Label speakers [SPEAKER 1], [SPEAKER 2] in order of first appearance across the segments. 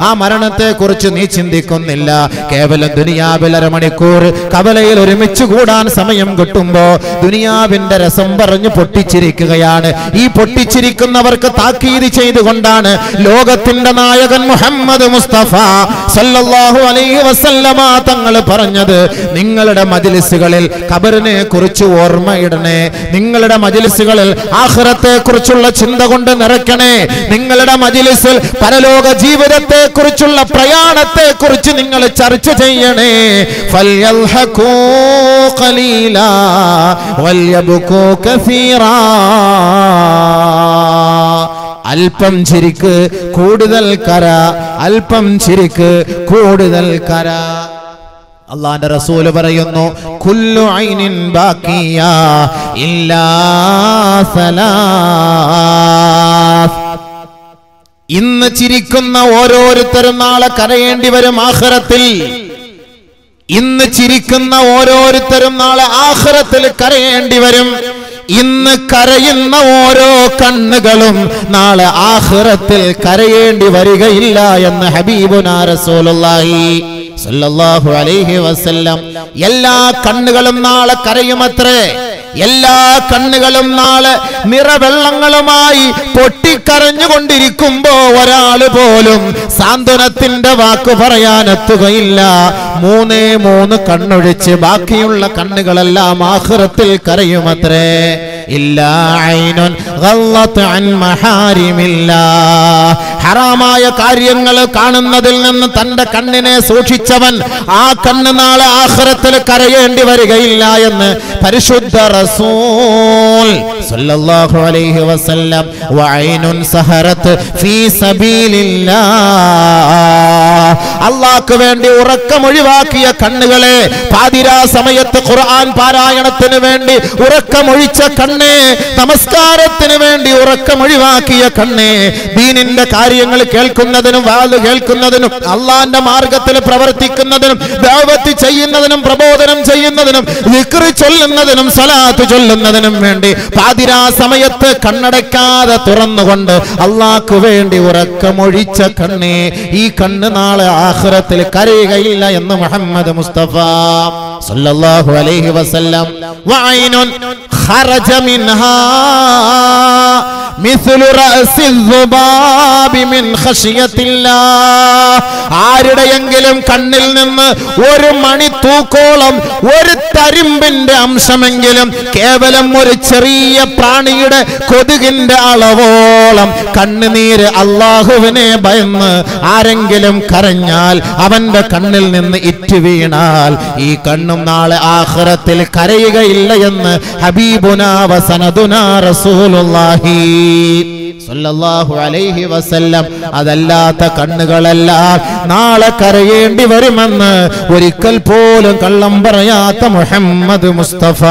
[SPEAKER 1] ആ മരണത്തെ കുറിച്ച് നീ ചിന്തിക്കുന്നില്ല. കേവലം ദുനിയാവിൽ അരമണിക്കൂർ കവലയിൽ ഒരുമിച്ച് കൂടാൻ സമയം കിട്ടുമ്പോ ദുനിയാവിന്റെ രസം പറഞ്ഞു പൊട്ടിച്ചിരിക്കുകയാണ്. ഈ പൊട്ടിച്ചിരിക്കുന്നവർക്ക് താക്കീത് ചെയ്തുകൊണ്ടാണ് ലോകത്തിന്റെ നായകൻ മുഹമ്മദ് മുസ്തഫ സല്ലല്ലാഹു അലൈഹി വസല്ലമ തങ്ങൾ പറഞ്ഞത്. നിങ്ങളുടെ മജിലിസുകളിൽ ഖബറിനെ കുറിച്ച് ഓർമ്മയിടണേ. നിങ്ങളുടെ മജിലിസുകളിൽ ആഖിറത്തെ കുറിച്ചുള്ള ചിന്ത കൊണ്ട് നിറയ്ക്കണേ. നിങ്ങളുടെ മജിലിസിൽ പരലോക ജീവിതത്തെ കുറിച്ചുള്ള പ്രയാണത്തെ കുറിച്ച് നിങ്ങൾ ചർച്ച ചെയ്യണേ. അല്പം ചിരിക്ക് കൂടുതൽ കര. അല്പം ചിരിക്ക് കൂടുതൽ കര. അള്ളാന്റെ റസൂൽ പറയുന്നു കുല്ലു ഐനിൻ ബാക്കിയ ഇല്ലാ സലാസ് ഇന്ന് ചിരിക്കുന്ന ഓരോരുത്തരും നാളെ കരയേണ്ടി വരും ആഹ്റത്തിൽ. ഇന്ന് ചിരിക്കുന്ന ഓരോരുത്തരും നാളെ ആഹ്റത്തിൽ കരയേണ്ടി വരും. ഇന്ന് കരയുന്ന ഓരോ കണ്ണുകളും നാളെ ആഹ്റത്തിൽ കരയേണ്ടി വരികയില്ല എന്ന് ഹബീബുനാ റസൂലുള്ളാഹി സല്ലല്ലാഹു അലൈഹി വസല്ലം. എല്ലാ കണ്ണുകളും നാളെ കരയുമത്രേ. എല്ലാ കണ്ണുകളും നാളെ നിറവെള്ളങ്ങളുമായി പൊട്ടിക്കരഞ്ഞുകൊണ്ടിരിക്കുമ്പോ ഒരാൾ പോലും സാന്ത്വനത്തിന്റെ വാക്ക് പറയാനെത്തുകയില്ല. മൂന്നേ മൂന്ന് കണ്ണൊഴിച്ച് ബാക്കിയുള്ള കണ്ണുകളെല്ലാം ആഹ്റത്തിൽ കരയുമത്രേ. ഹറാമായ കാര്യങ്ങൾ കാണുന്നതിൽ നിന്ന് തന്റെ കണ്ണിനെ സൂക്ഷിച്ചവൻ ആ കണ്ണ് നാളെ ആഹ്റത്തിൽ കരയേണ്ടി വരികയില്ല എന്ന് പരിശുദ്ധ റസൂൽ സല്ലല്ലാഹു അലൈഹി വസല്ലം വഐനുൻ സഹറത്ത് ഫീ സബീലില്ലാഹ്. അള്ളാഹ്ക്ക് വേണ്ടി ഉറക്കം ഒഴിവാക്കിയ കണ്ണുകളെ പാതിരാ സമയത്ത് ഖുർആൻ പാരായണത്തിന് വേണ്ടി ഉറക്കമൊഴിച്ച കണ്ണേ നമസ്കാരത്തിന് വേണ്ടി ഉറക്കം ഒഴിവാക്കിയ കണ്ണേ ദീനിന്റെ കാര്യങ്ങൾ കേൾക്കുന്നതിനും വാൽ കേൾക്കുന്നതിനും അള്ളാന്റെ മാർഗത്തിൽ പ്രവർത്തിക്കുന്നതിനും ദൗവത്തി ചെയ്യുന്നതിനും പ്രബോധനം ചെയ്യുന്നതിനും വിക്രി ചൊല്ലുന്നതിനും സലാത്ത് ചൊല്ലുന്നതിനും വേണ്ടി പാതിരാ സമയത്ത് കണ്ണടയ്ക്കാതെ തുറന്നുകൊണ്ട് അള്ളാഹ്ക്ക് വേണ്ടി ഉറക്കമൊഴിച്ച കണ്ണേ ഈ കണ്ണ് നാളെ ആഹ്റത്തിൽ കരയുകയില്ല എന്ന് മുഹമ്മദ് മുസ്തഫ സല്ലല്ലാഹു അലൈഹി വസല്ലം. വഅയ്നുൻ ഖറജ മിൻഹാ مثل رأس الذباب من خشية الله ആരുടെയെങ്കിലും കണ്ണിൽ നിന്ന് ഒരു മണി തൂക്കോളം ഒരു തരിമ്പിന്റെ അംശമെങ്കിലും കേവലം ഒരു ചെറിയ പ്രാണിയുടെ കൊതുകിന്റെ അളവോളം കണ്ണുനീര് അള്ളാഹുവിനെ ഭയന്ന് ആരെങ്കിലും കരഞ്ഞാൽ അവന്റെ കണ്ണിൽ നിന്ന് ഇറ്റു വീണാൽ ഈ കണ്ണും നാളെ ആഖിറത്തിൽ കരയുകയില്ല എന്ന് ഹബീബുനാ വസനദുനാ റസൂലുള്ളാഹി സല്ലല്ലാഹു അലൈഹി വസല്ലം. അതല്ലാത്ത കണ്ണുകളല്ല. നാളെ കരയേണ്ടി വരുമെന്ന് ഒരിക്കൽ പോലും കള്ളം പറയാത്ത മുഹമ്മദ് മുസ്തഫ.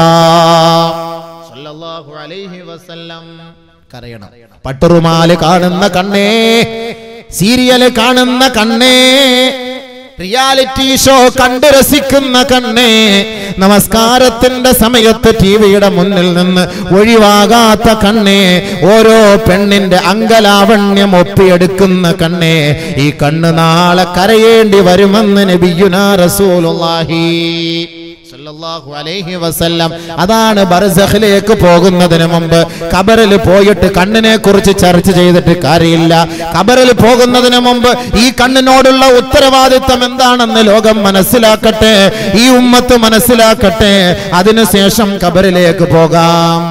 [SPEAKER 1] സല്ലല്ലാഹു അലൈഹി വസല്ലം. കരയണം. പട്ടുറുമാൽ കാണുന്ന കണ്ണേ സീരിയൽ കാണുന്ന കണ്ണേ റിയാലിറ്റി ഷോ കണ്ടു രസിക്കുന്ന കണ്ണേ നമസ്കാരത്തിന്റെ സമയത്ത് ടി വിയുടെ മുന്നിൽ നിന്ന് ഒഴിവാകാത്ത കണ്ണേ ഓരോ പെണ്ണിന്റെ അങ്കലാവണ്യം ഒപ്പിയെടുക്കുന്ന കണ്ണേ ഈ കണ്ണ് നാളെ കരയേണ്ടി വരുമെന്ന് നബിയുനാ റസൂലുള്ളാഹി. സല്ലല്ലാഹു അലൈഹി വസല്ലം അതാണ് ബർസഖിലേക്ക് പോകുന്നതിന് മുമ്പ് ഖബറിൽ പോയിട്ട് കണ്ണിനെ കുറിച്ച് ചർച്ച ചെയ്തിട്ട് കാര്യമില്ല. ഖബറിൽ പോകുന്നതിന് മുമ്പ് ഈ കണ്ണിനോടുള്ള ഉത്തരവാദിത്തം എന്താണെന്ന് ലോകം മനസ്സിലാക്കട്ടെ. ഈ ഉമ്മത്ത് മനസ്സിലാക്കട്ടെ. അതിനുശേഷം കബറിലേക്ക് പോകാം.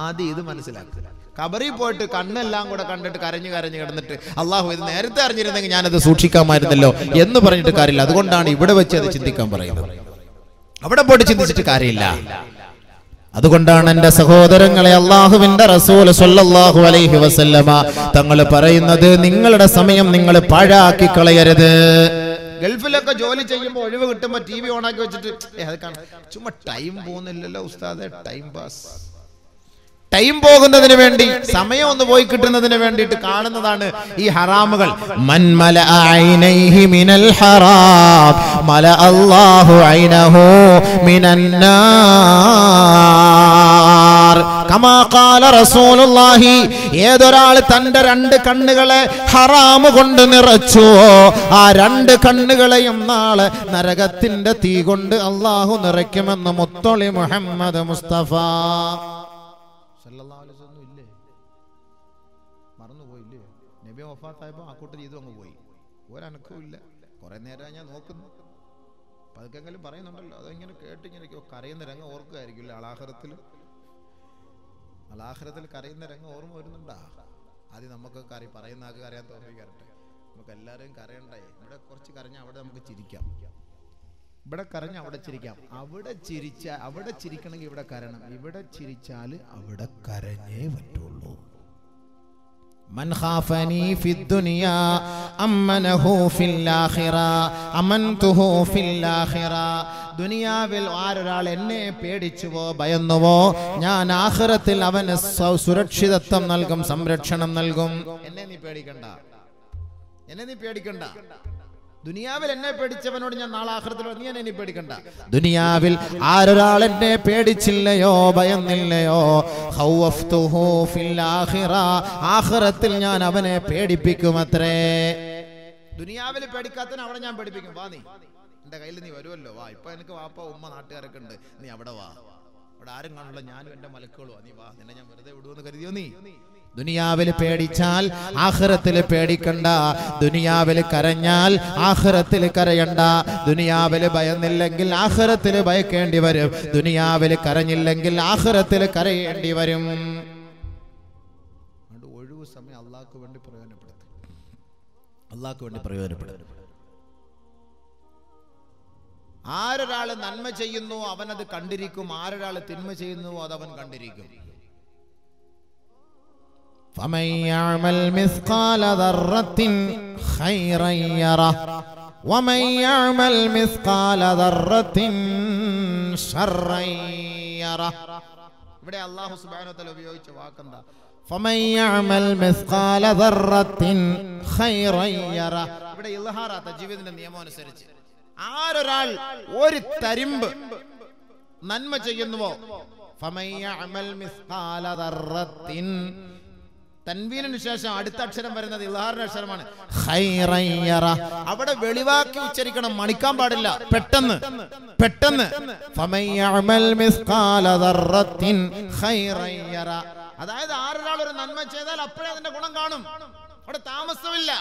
[SPEAKER 1] ആദ്യം ഇത് മനസ്സിലാക്കുക. കബറിൽ പോയിട്ട് കണ്ണെല്ലാം കൂടെ കണ്ടിട്ട് കരഞ്ഞു കരഞ്ഞു കിടന്നിട്ട് അള്ളാഹു ഇത് നേരത്തെ അറിഞ്ഞിരുന്നെങ്കിൽ ഞാനത് സൂക്ഷിക്കാമായിരുന്നല്ലോ എന്ന് പറഞ്ഞിട്ട് കാര്യമില്ല. അതുകൊണ്ടാണ് ഇവിടെ വെച്ച് അത് ചിന്തിക്കാൻ പറയുന്നത്. അവിടെ പോയിട്ട് ചിന്തിച്ചിട്ട് കാര്യമില്ല. അതുകൊണ്ടാണ് എന്റെ സഹോദരങ്ങളെ അള്ളാഹുവിന്റെ റസൂൽ സല്ലല്ലാഹു അലൈഹി വസല്ലമ തങ്ങൾ പറയുന്നത് നിങ്ങളുടെ സമയം നിങ്ങൾ പാഴാക്കി കളയരുത്. ഗൾഫിലൊക്കെ ജോലി ചെയ്യുമ്പോൾ ഒഴിവ് കിട്ടുമ്പോൾ ടി വി ഓണാക്കി വെച്ചിട്ട് "ഏ, അത് കാണാം. ചുമ്മാ ടൈം പോകുന്നില്ലല്ലോ ഉസ്താദെ ടൈം പാസ് ടൈം പോകുന്നതിന് വേണ്ടി സമയം ഒന്ന് പോയി കിട്ടുന്നതിന് വേണ്ടിയിട്ട് കാണുന്നതാണ് ഈ ഹറാമുകൾ. മൻമല ഐനൈഹി മിനൽ ഹറാം മല അല്ലാഹു ഐനഹു മിനന്നാർ കമാ ഖാല റസൂലുള്ളാഹി ഏതൊരാൾ തന്റെ രണ്ട് കണ്ണുകളെ ഹറാമ് കൊണ്ട് നിറച്ചുവോ ആ രണ്ട് കണ്ണുകളെയും നാളെ നരകത്തിന്റെ തീ കൊണ്ട് അള്ളാഹു നിറയ്ക്കുമെന്ന് മുത്തൊളി മുഹമ്മദ് മുസ്തഫ. വഫാത്തായപ്പോൾ ആ കൂട്ടർ ചെയ്തു അങ്ങ് പോയി. ഒരനക്കവും ഇല്ല. കുറെ നേരം ഞാൻ നോക്കുന്നു. പതുക്കെങ്കിലും പറയുന്നുണ്ടല്ലോ. അതിങ്ങനെ കേട്ടിങ്ങനെ ഇരിക്കുവോ. കരയുന്ന രംഗം ഓർക്കുകയായിരിക്കില്ല അളാഹരത്തിൽ അളാഹരത്തിൽ കരയുന്ന രംഗം ഓർമ്മ വരുന്നുണ്ടാ? ആദ്യം നമുക്ക് കറി പറയുന്ന ആൾക്ക് കരയാൻ തോന്നിക്കരട്ടെ നമുക്ക് എല്ലാവരെയും കരയണ്ടേ? ഇവിടെ കുറച്ച് കരഞ്ഞാൽ അവിടെ നമുക്ക് ചിരിക്കാം. ഇവിടെ കരഞ്ഞ അവിടെ ചിരിക്കാം. അവിടെ ചിരിച്ച അവിടെ ചിരിക്കണമെങ്കിൽ ഇവിടെ കരണം. ഇവിടെ ചിരിച്ചാൽ അവിടെ കരഞ്ഞേ പറ്റുള്ളൂ. من خافني في الدنيا أمنه في الآخرة أمنته في الآخرة ദുനിയാവിൽ ആരൊരാൾ എന്നെ പേടിച്ചുവോ ഭയന്നുവോ ഞാൻ ആഖിറത്തിൽ അവന് സൗ- സുരക്ഷിതത്വം നൽകും സംരക്ഷണം നൽകും എന്നെ നീ പേടിക്കണ്ട എന്നെ നീ പേടിക്കണ്ട ദുനിയാവിൽ എന്നെ പേടിച്ചവനോട് ഞാൻ നാളെ ആഖിറത്തിൽ നീ എന്നെ പേടിക്കണ്ട. ദുനിയാവിൽ ആരൊരാൾ എന്നെ പേടിച്ചില്ലയോ ഭയന്നില്ലയോ? ആഹ്റത്തിൽ ഞാൻ അവനെ പേടിപ്പിക്കും അത്രേ ദുനിയാവിൽ പേടിക്കാത്തവനെ അവിടെ ഞാൻ പേടിപ്പിക്കും. വാ നീ. എന്റെ കയ്യിൽ നീ വരുമല്ലോ വാ ഇപ്പൊ എനിക്ക് വാപ്പ ഉമ്മ നാട്ടുകാരൊക്കെ ഉണ്ട്. നീ അവിടെ വാ. അവിടെ ആരും കാണില്ല ഞാനും എന്റെ മലക്കുകളും നീ വാ. നിന്നെ ഞാൻ വെറുതെ വിടുമെന്ന് കരുതിയോ നീ? ദുനിയാവിൽ പേടിച്ചാൽ ആഖിറത്തിൽ പേടിക്കണ്ട. ദുനിയാവിൽ കരഞ്ഞാൽ ആഖിറത്തിൽ കരയണ്ട. ദുനിയാവിൽ ഭയന്നില്ലെങ്കിൽ ആഖിറത്തിൽ ഭയക്കേണ്ടി വരും. ദുനിയാവിൽ കരഞ്ഞില്ലെങ്കിൽ ആഖിറത്തിൽ കരയേണ്ടി വരും. ഒഴിവ് സമയം അള്ളാഹ്ക്ക് വേണ്ടി പ്രയോജനപ്പെടുത്തും അള്ളാഹ്ക്ക് വേണ്ടി പ്രയോജനപ്പെടുത്തും ആരൊരാൾ നന്മ ചെയ്യുന്നു അവനത് കണ്ടിരിക്കും. ആരൊരാൾ തിന്മ ചെയ്യുന്നു അതവൻ കണ്ടിരിക്കും. فمن يعمل مثقال ذرة خيرا يره ومن يعمل مثقال ذرة شرا يره ഇവിടെ അള്ളാഹു സുബ്ഹാനഹു വതആല ഉപയോഗിച്ച വാക്കെന്താ فمن يعمل مثقال ذرة خيرا يره ഇവിടെ ഇൽഹാറാത്ത ജീവിതത്തിന്റെ നിയമം അനുസരിച്ച് ആരൊരാൾ ഒരു തരിമ്പ് നന്മ ചെയ്യുന്നുവോ فمن يعمل مثقال ذرة തൻവീനിന് ശേഷം അടുത്ത അക്ഷരം വരുന്നത് ഇൽഹാറിന്റെ അക്ഷരമാണ്. അവിടെ വെളിവാക്കി ഉച്ചരിക്കണം മണിക്കാൻ പാടില്ല. പെട്ടെന്ന് പെട്ടെന്ന്. അതായത് ആരൊരാൾ ഒരു നന്മ ചെയ്താൽ അപ്പോഴേ അതിന്റെ ഗുണം കാണും. അവിടെ താമസമില്ല.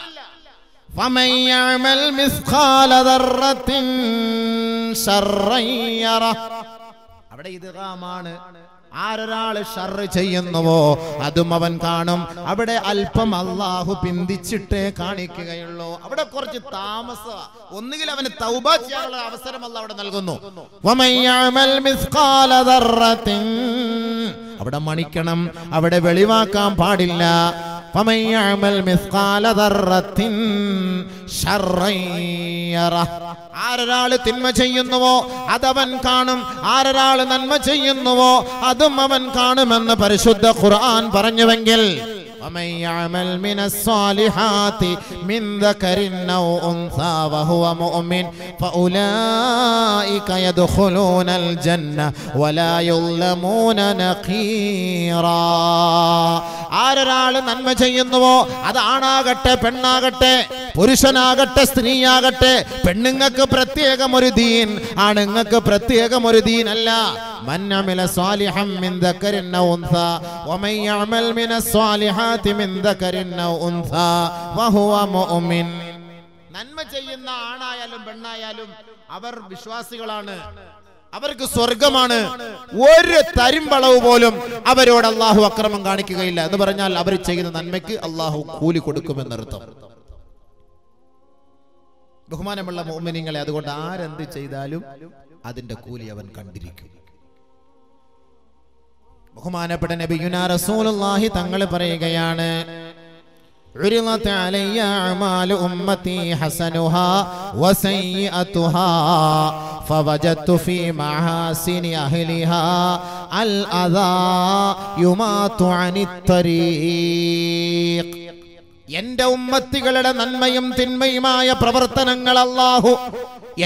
[SPEAKER 1] അവിടെ ഇദ്ഗാമാണ് ആരൊരാൾ ഷർറ് ചെയ്യുന്നുവോ അതും അവൻ കാണും. അവിടെ അല്പം അള്ളാഹു പിന്തിച്ചിട്ടേ കാണിക്കുകയുള്ളൂ. അവിടെ കുറച്ച് താമസ. ഒന്നുകിൽ അവന് തൗബ ചെയ്യാനുള്ള അവസരം അവിടെ നൽകുന്നു. അവിടെ മണിക്കണം അവിടെ വെളിവാക്കാൻ പാടില്ല. ആരൊരാൾ തിന്മ ചെയ്യുന്നുവോ അതവൻ കാണും. ആരൊരാൾ നന്മ ചെയ്യുന്നുവോ അതും അവൻ കാണുമെന്ന് പരിശുദ്ധ ഖുർആൻ പറഞ്ഞുവെങ്കിൽ ومن يعمل من الصالحات من ذكر أو أنثى وهو مؤمن فأولئك يدخلون الجنة ولا يظلمون نقيرا ആരൊരാള് നന്മ ചെയ്യുന്നുവോ അത് ആണാകട്ടെ പെണ്ണാകട്ടെ പുരുഷനാകട്ടെ സ്ത്രീയാകട്ടെ പെണ്ണുങ്ങൾക്ക് പ്രത്യേകം ഒരു ദീൻ ആണുങ്ങൾക്ക് പ്രത്യേകം ഒരു ദീനല്ല من عمل صالحا من ذكر أو أنثى ومن يعمل من الصالحات സാലിഹാത്തി നന്മ ചെയ്യുന്ന ആണായാലും പെണ്ണായാലും അവർ വിശ്വാസികളാണ്. അവർക്ക് സ്വർഗമാണ് ഒരു തരിമ്പളവ് പോലും അവരോട് അള്ളാഹു അക്രമം കാണിക്കുകയില്ല എന്ന് പറഞ്ഞാൽ അവർ ചെയ്യുന്ന നന്മയ്ക്ക് അള്ളാഹു കൂലി കൊടുക്കുമെന്നർത്ഥം. ബഹുമാനമുള്ള മോമിനിങ്ങളെ അതുകൊണ്ട് ആരെന്ത് ചെയ്താലും അതിന്റെ കൂലി അവൻ കണ്ടിരിക്കും. ബഹുമാനപ്പെട്ട നബിയുന റസൂലുള്ളാഹി തങ്ങൾ പറയുകയാണ് عرضت علي أعمال أمتي حسنها وسيئتها فوجدت في محاسن أهلها الأذى يمات عن الطريق എന്റെ ഉമ്മത്തികളുടെ നന്മയും തിന്മയുമായ പ്രവർത്തനങ്ങൾ അല്ലാഹു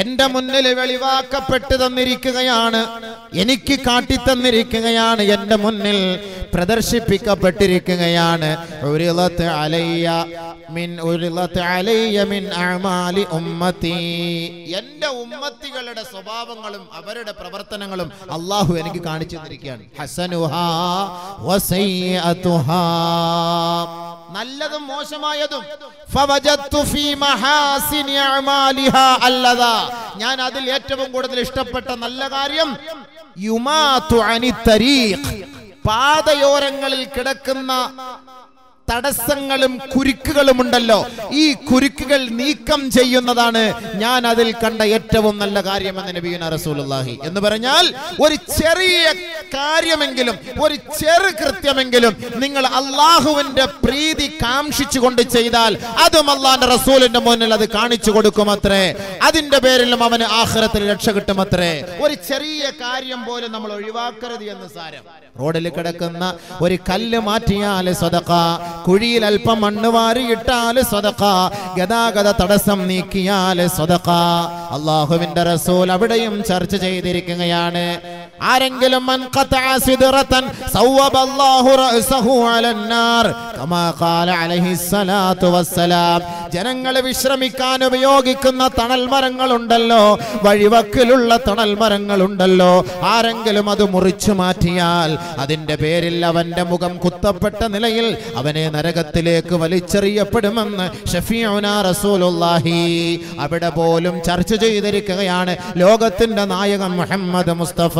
[SPEAKER 1] എന്റെ മുന്നിൽ വെളിവാക്കപ്പെട്ടു തന്നിരിക്കുകയാണ് എനിക്ക് കാട്ടിത്തന്നിരിക്കുകയാണ് എന്റെ മുന്നിൽ. പ്രദർശിപ്പിക്കപ്പെട്ടിരിക്കുകയാണ്. എന്റെ ഉമ്മത്തികളുടെ സ്വഭാവങ്ങളും അവരുടെ പ്രവർത്തനങ്ങളും അള്ളാഹു എനിക്ക് കാണിച്ചു തന്നിരിക്കുകയാണ്. നല്ലതും മോശമായതും ഞാൻ അതിൽ ഏറ്റവും കൂടുതൽ ഇഷ്ടപ്പെട്ട നല്ല കാര്യം അനി തരീഖ് പാതയോരങ്ങളിൽ കിടക്കുന്ന തടസ്സങ്ങളും കുരുക്കുകളും ഉണ്ടല്ലോ. ഈ കുരുക്കുകൾ നീക്കം ചെയ്യുന്നതാണ് ഞാൻ അതിൽ കണ്ട ഏറ്റവും നല്ല കാര്യമെന്ന് നബീന റസൂലുള്ളാഹി. എന്ന് പറഞ്ഞാൽ ഒരു ചെറിയ കാര്യമെങ്കിലും ഒരു ചെറു കൃത്യമെങ്കിലും നിങ്ങൾ അള്ളാഹുവിന്റെ പ്രീതി കാക്ഷിച്ചുകൊണ്ട് ചെയ്താൽ അതും അള്ളാന്റെ റസൂലിന്റെ മുന്നിൽ അത് കാണിച്ചു കൊടുക്കുമത്രേ. അതിന്റെ പേരിലും അവന് ആഹ്റത്തിൽ രക്ഷ കിട്ടുമത്രേ. ഒരു ചെറിയ കാര്യം പോലും നമ്മൾ ഒഴിവാക്കരുത് എന്ന് സാരം. റോഡിൽ കിടക്കുന്ന ഒരു കല്ല് മാറ്റിയാൽ സ്വതക്ക കുഴിയിൽ അല്പം മണ്ണ് വാരിയിട്ടാൽ സ്വതക്ക. ഗതാഗത തടസ്സം നീക്കിയാൽ സ്വതക്ക. അള്ളാഹുവിന്റെ റസൂൽ അവിടെയും ചർച്ച ചെയ്തിരിക്കുകയാണ്. ആരെങ്കിലും ജനങ്ങൾ വിശ്രമിക്കാൻ ഉപയോഗിക്കുന്ന തണൽ മരങ്ങളുണ്ടല്ലോ വഴിവക്കിലുള്ള തണൽ മരങ്ങളുണ്ടല്ലോ ആരെങ്കിലും അത് മുറിച്ചു മാറ്റിയാൽ അതിന്റെ പേരിൽ അവന്റെ മുഖം കുത്തപ്പെട്ട നിലയിൽ അവനെ നരകത്തിലേക്ക് വലിച്ചെറിയപ്പെടുമെന്ന് ഷഫീഉന റസൂലുള്ളാഹി അവിടെ പോലും ചർച്ച ചെയ്തിരിക്കുകയാണ് ലോകത്തിന്റെ നായകൻ മുഹമ്മദ് മുസ്തഫ.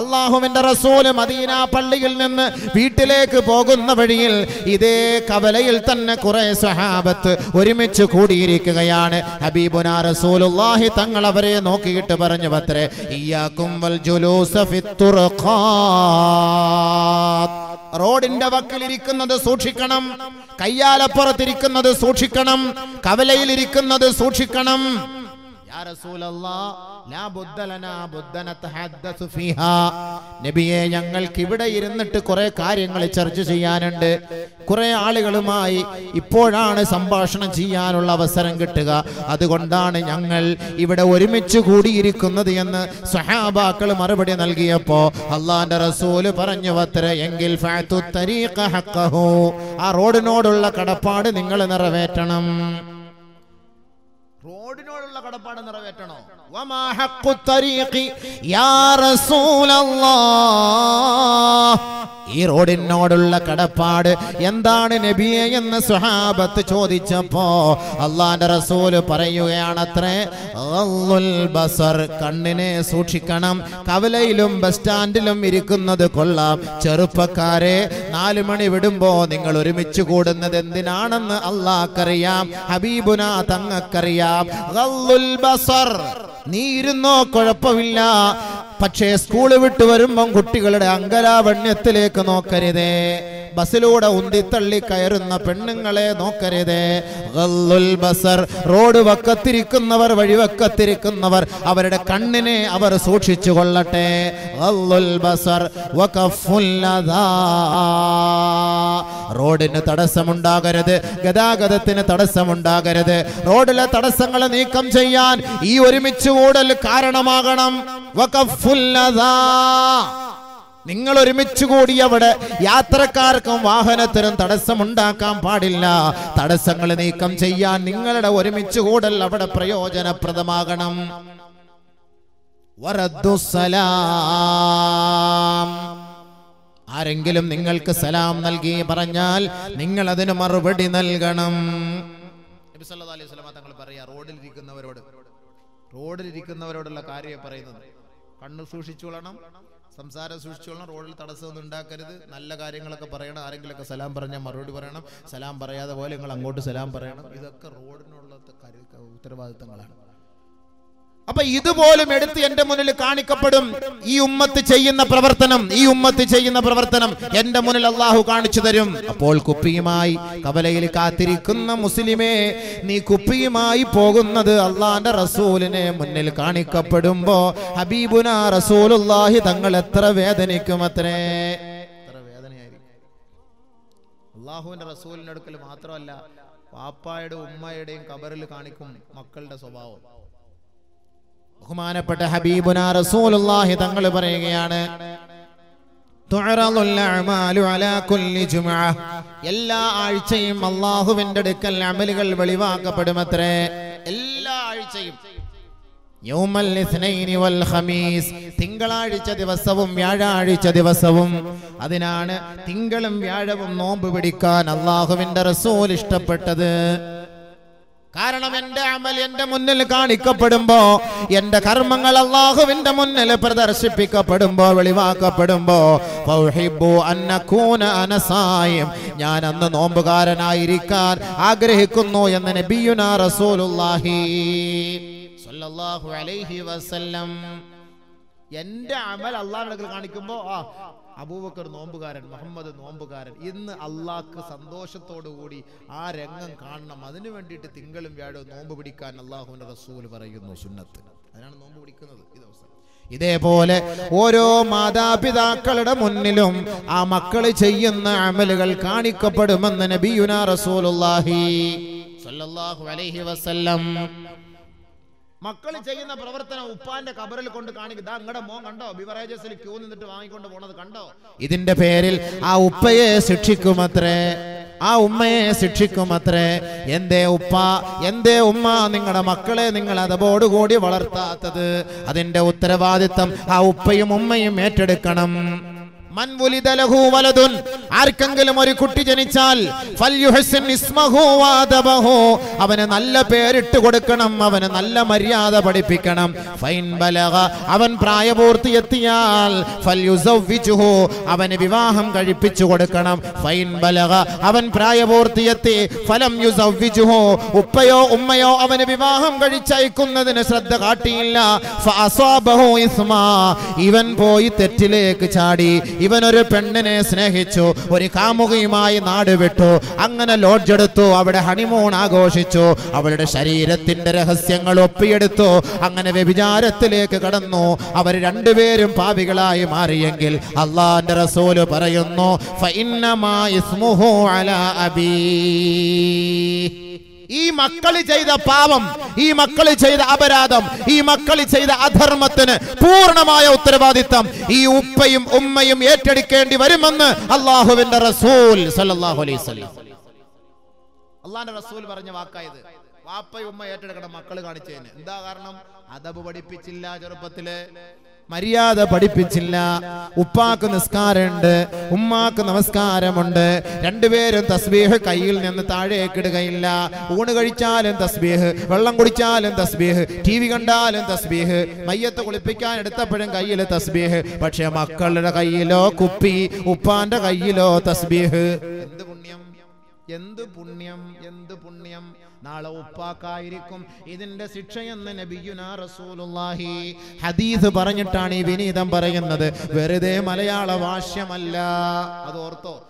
[SPEAKER 1] അള്ളാഹുവിന്റെ റസൂൽ മദീന പള്ളിയിൽ നിന്ന് വീട്ടിലേക്ക് പോകുന്ന വഴിയിൽ ഇതേ കവലയിൽ തന്നെ കുറെ സഹാബത്ത് ഒരുമിച്ച് കൂടിയിരിക്കുകയാണ്. ഹബീബുന റസൂലുള്ളാഹി തങ്ങൾ അവരെ നോക്കിയിട്ട് പറഞ്ഞു പത്രേ ഇയാക്കും വൽ ജുലൂസ ഫിത്തുറഖാത്ത് റോഡിന്റെ വക്കിലിരിക്കുന്നത് സൂക്ഷിക്കണം കയ്യാലപ്പുറത്തിരിക്കുന്നത് സൂക്ഷിക്കണം കവലയിലിരിക്കുന്നത് സൂക്ഷിക്കണം. നബിയെ ഞങ്ങൾക്ക് ഇവിടെ ഇരുന്നിട്ട് കുറെ കാര്യങ്ങൾ ചർച്ച ചെയ്യാനുണ്ട്. കുറെ ആളുകളുമായി ഇപ്പോഴാണ് സംഭാഷണം ചെയ്യാനുള്ള അവസരം കിട്ടുക. അതുകൊണ്ടാണ് ഞങ്ങൾ ഇവിടെ ഒരുമിച്ച് കൂടിയിരിക്കുന്നത് എന്ന് സഹാബാക്കൾ മറുപടി നൽകിയപ്പോ അള്ളാന്റെ റസൂൽ പറഞ്ഞു വത്ര എങ്കിൽ. ആ റോഡിനോടുള്ള കടപ്പാട് നിങ്ങൾ നിറവേറ്റണം. റോഡിനോടുള്ള കടപ്പാട് നിറവേറ്റണോ? വമാ ഈ റോഡിനോടുള്ള കടപ്പാട് എന്താണ് നബിയെ എന്ന് സുഹാബത്ത് ചോദിച്ചപ്പോ അള്ളാന്റെ റസൂൽ പറയുകയാണത്രേ ബസർ കണ്ണിനെ സൂക്ഷിക്കണം കവലയിലും ബസ് സ്റ്റാൻഡിലും ഇരിക്കുന്നത് കൊള്ളാം. ചെറുപ്പക്കാരെ നാലു മണി വിടുമ്പോ നിങ്ങൾ ഒരുമിച്ച് കൂടുന്നത് എന്തിനാണെന്ന് അള്ളാഹ്ക്കറിയാം ഹബീബുന തങ്ങക്കറിയാം. ബസർ നീ ഇരുന്നോ? കുഴപ്പമില്ല. പക്ഷേ സ്കൂൾ വിട്ട് വരുമ്പം കുട്ടികളുടെ അങ്കലാവണ്യത്തിലേക്ക് നോക്കരുതേ. ബസ്സിലൂടെ ഉന്തിത്തള്ളി കയറുന്ന പെണ്ണുങ്ങളെ നോക്കരുതേ ബസർ റോഡ് വക്കത്തിരിക്കുന്നവർ വഴിവക്കത്തിരിക്കുന്നവർ അവരുടെ കണ്ണിനെ അവർ സൂക്ഷിച്ചു കൊള്ളട്ടെ ബസർ. റോഡിന് തടസ്സമുണ്ടാകരുത് ഗതാഗതത്തിന് തടസ്സമുണ്ടാകരുത് റോഡിലെ തടസ്സങ്ങൾ നീക്കം ചെയ്യാൻ ഈ ഒരുമിച്ച് കൂടൽ കാരണമാകണം അദാ. നിങ്ങൾ ഒരുമിച്ച് കൂടി അവിടെ യാത്രക്കാർക്കും വാഹനത്തിനും തടസ്സമുണ്ടാക്കാൻ പാടില്ല. തടസ്സങ്ങൾ നീക്കം ചെയ്യാൻ നിങ്ങളുടെ ഒരുമിച്ച് കൂടൽ അവിടെ പ്രയോജനപ്രദമാകണം. ആരെങ്കിലും നിങ്ങൾക്ക് സലാം നൽകി പറഞ്ഞാൽ നിങ്ങൾ അതിന് മറുപടി നൽകണം. നബി സല്ലല്ലാഹു അലൈഹി വസല്ലം തങ്ങൾ പറയാ റോഡിലിരിക്കുന്നവരോട് റോഡിലിരിക്കുന്നവരോടുള്ള കാര്യം പറയുന്നത്. കണ്ണ് സൂക്ഷിച്ചോളണം സംസാരം സൂക്ഷിച്ചോളണം റോഡിൽ തടസ്സമൊന്നും ഉണ്ടാക്കരുത്. നല്ല കാര്യങ്ങളൊക്കെ പറയണം ആരെങ്കിലൊക്കെ സലാം പറഞ്ഞാൽ മറുപടി പറയണം. സലാം പറയാതെ പോലെ നിങ്ങൾ അങ്ങോട്ട് സലാം പറയണം. ഇതൊക്കെ റോഡിനുള്ള ഉത്തരവാദിത്തങ്ങളാണ്. അപ്പൊ ഇതുപോലും എടുത്ത് എന്റെ മുന്നിൽ കാണിക്കപ്പെടും. ഈ ഉമ്മത്ത് ചെയ്യുന്ന പ്രവർത്തനം ഈ ഉമ്മത്ത് ചെയ്യുന്ന പ്രവർത്തനം എന്റെ മുന്നിൽ അള്ളാഹു കാണിച്ചു തരും. അപ്പോൾ കുപ്പിയുമായി കവലയിൽ കാത്തിരിക്കുന്ന മുസ്ലിമേ നീ കുപ്പിയുമായി പോകുന്നത് അള്ളാന്റെ റസൂലിനെ മുന്നിൽ കാണിക്കപ്പെടുമ്പോ ഹബീബുന റസൂലുള്ളാഹി തങ്ങൾ എത്ര വേദനിക്കും അത്രേ? അള്ളാഹുവിന്റെ റസൂലിന്റെ അടുക്കൽ മാത്രമല്ല പാപ്പായുടെ ഉമ്മയുടെയും കബറിൽ കാണിക്കും മക്കളുടെ സ്വഭാവം. ബഹുമാനപ്പെട്ട ഹബീബുന റസൂലുള്ളാഹി തങ്ങൾ പറയുകയാണ് എല്ലാ ആഴ്ചയും അള്ളാഹുവിന്റെ അടുക്കൽ അമലുകൾ വെളിവാക്കപ്പെടുമത്രേ. എല്ലാ ആഴ്ചയും. തിങ്കളാഴ്ച ദിവസവും വ്യാഴാഴ്ച ദിവസവും. അതിനാണ് തിങ്കളും വ്യാഴവും നോമ്പ് പിടിക്കാൻ അള്ളാഹുവിന്റെ റസൂൽ ഇഷ്ടപ്പെട്ടത്. കാരണം എന്റെ അമൽ എന്റെ മുന്നിൽ കാണിക്കപ്പെടുമ്പോ എന്റെ കർമ്മങ്ങൾ അള്ളാഹുവിന്റെ മുന്നിൽ പ്രദർശിപ്പിക്കപ്പെടുമ്പോ വെളിവാക്കപ്പെടുമ്പോ ഞാൻ അന്ന് നോമ്പുകാരനായിരിക്കാൻ ആഗ്രഹിക്കുന്നു എന്ന് നബിയുന റസൂലുള്ളാഹി സ്വല്ലല്ലാഹു അലൈഹി വസല്ലം എന്റെ അമൽ അള്ളാഹിന്റെ കാണിക്കുമ്പോ ആ അബൂബക്കർ നോമ്പുകാരൻ മുഹമ്മദ് നോമ്പുകാരൻ ഇന്ന് അള്ളാഹ്ക്ക് സന്തോഷത്തോടു കൂടി ആ രംഗം കാണണം. അതിനു വേണ്ടിയിട്ട് തിങ്കളും വ്യാഴവും നോമ്പ് പിടിക്കാൻ അള്ളാഹുവിന്റെ റസൂൽ പറയുന്നു സുന്നത്ത്. അതിനാണ് നോമ്പ് പിടിക്കുന്നത് ഈ ദിവസം. ഇതേപോലെ ഓരോ മാതാപിതാക്കളുടെ മുന്നിലും ആ മക്കൾ ചെയ്യുന്ന അമലുകൾ കാണിക്കപ്പെടുമെന്ന് നബിയുന റസൂലുള്ളാഹി സല്ലല്ലാഹു അലൈഹി വസല്ലം മക്കൾ ചെയ്യുന്ന പ്രവർത്തനം ഉപ്പാന്റെ കബറിൽ കൊണ്ട് കാണിക്കുക ദാ നിങ്ങളുടെ മോൻ കണ്ടോ? ബിവറേജസിൽ ക്യൂ നിന്നിട്ട് വാങ്ങിക്കൊണ്ട് പോണത് കണ്ടോ? ഇതിന്റെ പേരിൽ ആ ഉപ്പയെ ശിക്ഷിക്കുമത്രേ. ആ ഉമ്മയെ ശിക്ഷിക്കുമത്രേ. എന്തേ ഉപ്പ എന്തേ ഉമ്മ നിങ്ങളുടെ മക്കളെ നിങ്ങൾ അതോടുകൂടി വളർത്താത്തത്? അതിന്റെ ഉത്തരവാദിത്തം ആ ഉപ്പയും ഉമ്മയും ഏറ്റെടുക്കണം. ആർക്കെങ്കിലും ഒരു കുട്ടി ജനിച്ചാൽ അവന് നല്ല പേരിട്ട് കൊടുക്കണം അവന് നല്ല മര്യാദ പഠിപ്പിക്കണം. അവൻ പ്രായപൂർത്തി എത്തിയാൽ അവന് വിവാഹം കഴിപ്പിച്ചു കൊടുക്കണം. ഫൈൻ പ്രായപൂർത്തി അവൻ പ്രായപൂർത്തിയെത്തി ഫലം യുസവിജുഹോ ഉപ്പയോ ഉമ്മയോ അവന് വിവാഹം കഴിച്ചയക്കുന്നതിന് ശ്രദ്ധ കാട്ടിയില്ല. ഇവൻ പോയി തെറ്റിലേക്ക് ചാടി. ഇവനൊരു പെണ്ണിനെ സ്നേഹിച്ചു ഒരു കാമുകയുമായി നാട് വിട്ടു. അങ്ങനെ ലോഡ്ജ് എടുത്തു അവിടെ ഹണിമൂൺ ആഘോഷിച്ചു. അവളുടെ ശരീരത്തിന്റെ രഹസ്യങ്ങൾ ഒപ്പിയെടുത്തു. അങ്ങനെ വ്യഭിചാരത്തിലേക്ക് കടന്നു. അവർ രണ്ടുപേരും പാപികളായി മാറിയെങ്കിൽ അള്ളാന്റെ റസൂൽ പറയുന്നു ഫഇന്നമാ ഇസ്മുഹു അലാ അബീ. ഈ മക്കൾ ചെയ്ത പാപം ഈ മക്കൾ ചെയ്ത അപരാധം ഈ മക്കൾ ചെയ്ത അധർമ്മത്തിന് പൂർണമായ ഉത്തരവാദിത്തം ഈ ഉപ്പയും ഉമ്മയും ഏറ്റെടുക്കേണ്ടി വരുമെന്ന് അള്ളാഹുവിന്റെ റസൂൽ സല്ലല്ലാഹു അലൈഹി അള്ളാന്റെ റസൂൽ പറഞ്ഞ വാക്കായത്. വാപ്പയും ഉമ്മ ഏറ്റെടുക്കണം മക്കൾ കാണിച്ചതിന്. എന്താ കാരണം? അതബ് പഠിപ്പിച്ചില്ല ചെറുപ്പത്തിൽ. മര്യാദ പഠിപ്പിച്ചില്ല. ഉപ്പാക്ക് നിസ്കാരമുണ്ട് ഉമ്മാക്ക് നമസ്കാരമുണ്ട്. രണ്ടുപേരും തസ്ബീഹ് കയ്യിൽ നിന്ന് താഴേക്കിടുകയില്ല ഊണ് കഴിച്ചാലും തസ്ബീഹ് വെള്ളം കുടിച്ചാലും തസ്ബീഹ് ടി വി കണ്ടാലും തസ്ബീഹ് മയ്യത്ത് കുളിപ്പിക്കാൻ എടുത്തപ്പോഴും കയ്യിൽ തസ്ബീഹ്. പക്ഷെ മക്കളുടെ കയ്യിലോ കുപ്പി ഉപ്പാന്റെ കയ്യിലോ തസ്ബീഹ്. എന്ത് പുണ്യം? എന്ത് പുണ്യം? എന്ത് പുണ്യം? നാളെ ഉപ്പാക്കായിരിക്കും. ഇതിന്റെ ശിക്ഷയെന്ന് നബിയുന റസൂലുള്ളാഹി ഹദീസ് പറഞ്ഞിട്ടാണ് ഈ വിനീതം പറയുന്നത്. വെറുതെ മലയാള ഭാഷ്യമല്ല. അത് ഓർത്തോ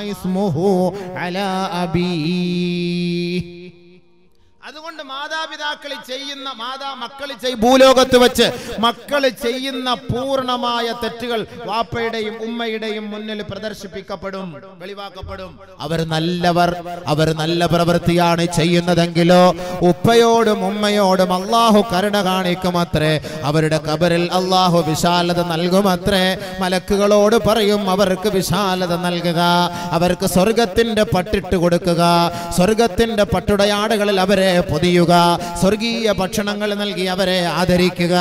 [SPEAKER 1] ഇസ്മുഹു അലാ അബീ. അതുകൊണ്ട് മാതാപിതാക്കൾ ചെയ്യുന്ന മാതാ മക്കൾ ഭൂലോകത്ത് വെച്ച് മക്കൾ ചെയ്യുന്ന പൂർണമായ തെറ്റുകൾ വാപ്പയുടെയും ഉമ്മയുടെയും മുന്നിൽ പ്രദർശിപ്പിക്കപ്പെടും വെളിവാക്കപ്പെടും. അവർ നല്ലവർ അവർ നല്ല പ്രവൃത്തിയാണ് ചെയ്യുന്നതെങ്കിലോ ഉപ്പയോടും ഉമ്മയോടും അള്ളാഹു കരുണ കാണിക്കുമത്രേ. അവരുടെ കബറിൽ അള്ളാഹു വിശാലത നൽകുമത്രേ. മലക്കുകളോട് പറയും അവർക്ക് വിശാലത നൽകുക. അവർക്ക് സ്വർഗത്തിന്റെ പട്ടിട്ട് കൊടുക്കുക. സ്വർഗത്തിന്റെ പട്ടുടയാടുകളിൽ അവരെ പൊതിയുക സ്വർഗീയ ഭക്ഷണങ്ങൾ നൽകി അവരെ ആദരിക്കുക.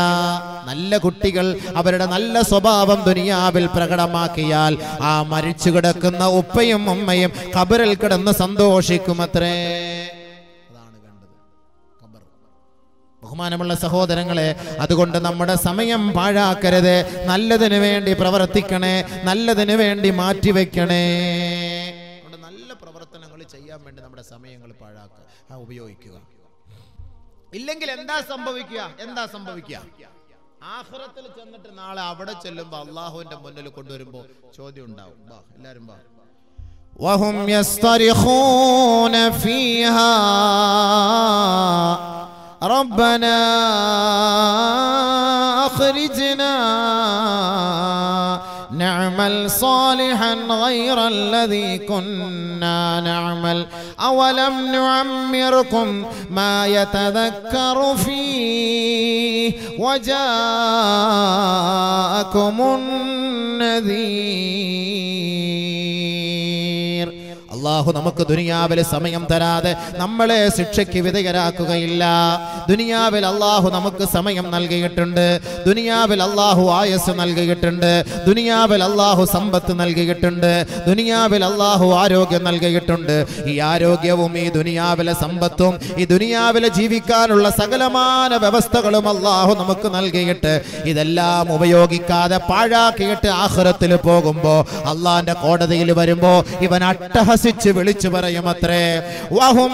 [SPEAKER 1] നല്ല കുട്ടികൾ അവരുടെ നല്ല സ്വഭാവം ദുനിയാവിൽ പ്രകടമാക്കിയാൽ ആ മരിച്ചു കിടക്കുന്ന ഉപ്പയും ഉമ്മയും കബറിൽ കിടന്ന് സന്തോഷിക്കുമത്രേ. ബഹുമാനമുള്ള സഹോദരങ്ങളെ അതുകൊണ്ട് നമ്മുടെ സമയം പാഴാക്കരുത്. നല്ലതിനു വേണ്ടി പ്രവർത്തിക്കണേ നല്ലതിനു വേണ്ടി മാറ്റിവെക്കണേ. നല്ല പ്രവർത്തനങ്ങൾ ചെയ്യാൻ വേണ്ടി നമ്മുടെ ആ, ഉപയോഗിക്കുക ഇല്ലെങ്കിൽ എന്താ സംഭവിക്കുക എന്താ സംഭവിക്കുക ആഹ്റത്തിൽ ചെന്നിട്ട് നാളെ അവിടെ ചെല്ലുമ്പോ അള്ളാഹുവിന്റെ മുന്നിൽ കൊണ്ടുവരുമ്പോ ചോദ്യം ഉണ്ടാവും വാ എല്ലാരും വാ وهم يصطرخون فيها ربنا أخرجنا نعمل صالحا غير الذي كنا نعمل. أولم نعمركم ما يتذكر فيه وجاءكم النذير. അള്ളാഹു നമുക്ക് ദുനിയാവിൽ സമയം തരാതെ നമ്മളെ ശിക്ഷയ്ക്ക് വിധേയരാക്കുകയില്ല. ദുനിയാവിൽ അള്ളാഹു നമുക്ക് സമയം നൽകിയിട്ടുണ്ട്. ദുനിയാവിൽ അള്ളാഹു ആയസ് നൽകിയിട്ടുണ്ട്. ദുനിയാവിൽ അള്ളാഹു സമ്പത്ത് നൽകിയിട്ടുണ്ട്. ദുനിയാവിൽ അള്ളാഹു ആരോഗ്യം നൽകിയിട്ടുണ്ട്. ഈ ആരോഗ്യവും ഈ ദുനിയാവിലെ സമ്പത്തും ഈ ദുനിയാവിലെ ജീവിക്കാനുള്ള സകലമാന വ്യവസ്ഥകളും അള്ളാഹു നമുക്ക് നൽകിയിട്ട് ഇതെല്ലാം ഉപയോഗിക്കാതെ പാഴാക്കിയിട്ട് ആഹ്റത്തിൽ പോകുമ്പോൾ അള്ളാഹിന്റെ കോടതിയിൽ വരുമ്പോൾ ഇവൻ അട്ടഹസിച്ച് വിളിച്ചു പറയും അത്രേ വഹും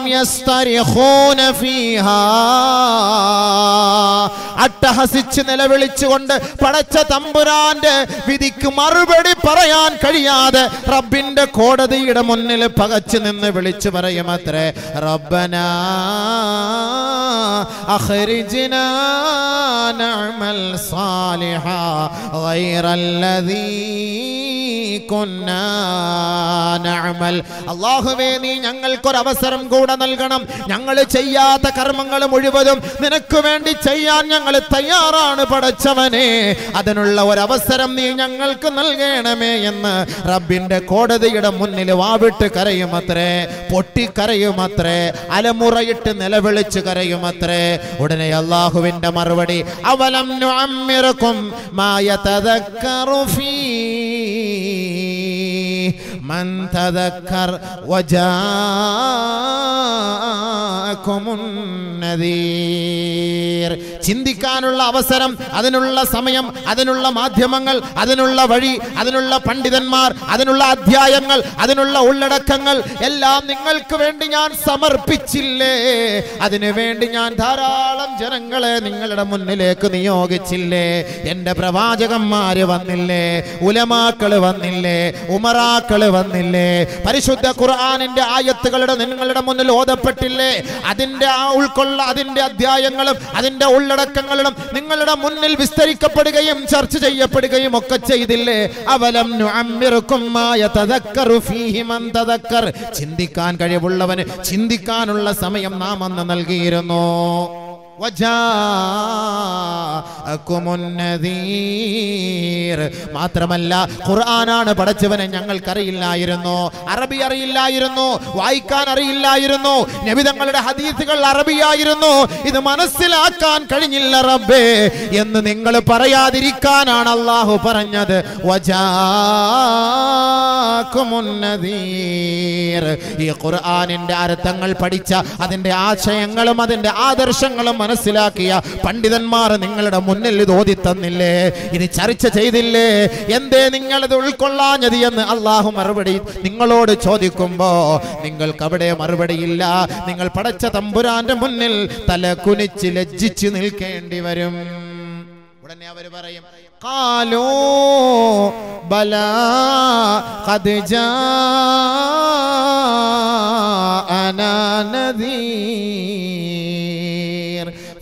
[SPEAKER 1] അട്ടഹസിച്ച് നിലവിളിച്ചുകൊണ്ട് പടച്ച തമ്പുരാന്റെ വിധിക്ക് മറുപടി പറയാൻ കഴിയാതെ റബ്ബിന്റെ കോടതിയുടെ മുന്നിൽ പകച്ചു നിന്ന് വിളിച്ചു പറയും അത്രേ റബ്ബന അഖ്രിജ്നാ നഅമൽ അല്ലാഹുവേ നീ ഞങ്ങൾക്കൊരവസരം കൂടെ നൽകണം. ഞങ്ങൾ ചെയ്യാത്ത കർമ്മങ്ങൾ മുഴുവതും നിനക്ക് വേണ്ടി ചെയ്യാൻ ഞങ്ങൾ തയ്യാറാണ് പടച്ചവനെ. അതിനുള്ള ഒരവസരം നീ ഞങ്ങൾക്ക് നൽകണമേ എന്ന് റബ്ബിന്റെ കോടതിയുടെ മുന്നിൽ വാവിട്ട് കരയുമത്രേ പൊട്ടിക്കരയുമത്രേ അലമുറയിട്ട് നിലവിളിച്ച് കരയുമത്രേ. ഉടനെ അള്ളാഹുവിന്റെ മറുപടി അവലം മായ തീ من تذكر وجاءكم ചിന്തിക്കാനുള്ള അവസരം അതിനുള്ള സമയം അതിനുള്ള മാധ്യമങ്ങൾ അതിനുള്ള വഴി അതിനുള്ള പണ്ഡിതന്മാർ അതിനുള്ള അധ്യായങ്ങൾ അതിനുള്ള ഉള്ളടക്കങ്ങൾ എല്ലാം നിങ്ങൾക്ക് വേണ്ടി ഞാൻ സമർപ്പിച്ചില്ലേ? അതിനു വേണ്ടി ഞാൻ ധാരാളം ജനങ്ങളെ നിങ്ങളുടെ മുന്നിലേക്ക് നിയോഗിച്ചില്ലേ? എന്റെ പ്രവാചകന്മാര് വന്നില്ലേ? ഉലമാക്കൾ വന്നില്ലേ? ഉമറാക്കൾ വന്നില്ലേ? പരിശുദ്ധ ഖുർആാനിന്റെ ആയത്തുകളുടെ നിങ്ങളുടെ മുന്നിൽ ഓതപ്പെട്ടില്ലേ? അതിന്റെ ആ ഉൾക്കൊള്ള അതിന്റെ അധ്യായങ്ങളും അതിന്റെ ഉള്ളടക്കങ്ങളും നിങ്ങളുടെ മുന്നിൽ വിസ്തരിക്കപ്പെടുകയും ചർച്ച ചെയ്യപ്പെടുകയും ഒക്കെ ചെയ്തില്ലേ അവലം ചിന്തിക്കാൻ കഴിവുള്ളവന് ചിന്തിക്കാനുള്ള സമയം നാം അന്ന് നൽകിയിരുന്നു. മാത്രമല്ല ഖുർആനാണ് പഠിച്ചവനെ ഞങ്ങൾക്കറിയില്ലായിരുന്നു. അറബി അറിയില്ലായിരുന്നു. വായിക്കാൻ അറിയില്ലായിരുന്നു. നബിതങ്ങളുടെ ഹദീസുകൾ അറബിയായിരുന്നു. ഇത് മനസ്സിലാക്കാൻ കഴിഞ്ഞില്ല റബ്ബേ എന്ന് നിങ്ങൾ പറയാതിരിക്കാനാണ് അള്ളാഹു പറഞ്ഞത്. ഈ ഖുർആാനിന്റെ അർത്ഥങ്ങൾ പഠിച്ച അതിന്റെ ആശയങ്ങളും അതിന്റെ ആദർശങ്ങളും മനസ്സിലാക്കിയ പണ്ഡിതന്മാർ നിങ്ങളുടെ മുന്നിൽ ഇത് ഓതി തന്നില്ലേ? ഇനി ചർച്ച ചെയ്തില്ലേ? എന്തേ നിങ്ങളിത് ഉൾക്കൊള്ളാഞ്ഞത് എന്ന് അള്ളാഹു മറുപടി നിങ്ങളോട് ചോദിക്കുമ്പോ നിങ്ങൾക്ക് അവിടെ മറുപടിയില്ല. നിങ്ങൾ പടച്ച തമ്പുരാന്റെ മുന്നിൽ തല കുനിച്ച് ലജ്ജിച്ച് നിൽക്കേണ്ടി വരും. ഉടനെ അവർ പറയും കാലോ ബല കദ്ജ അനാനദീ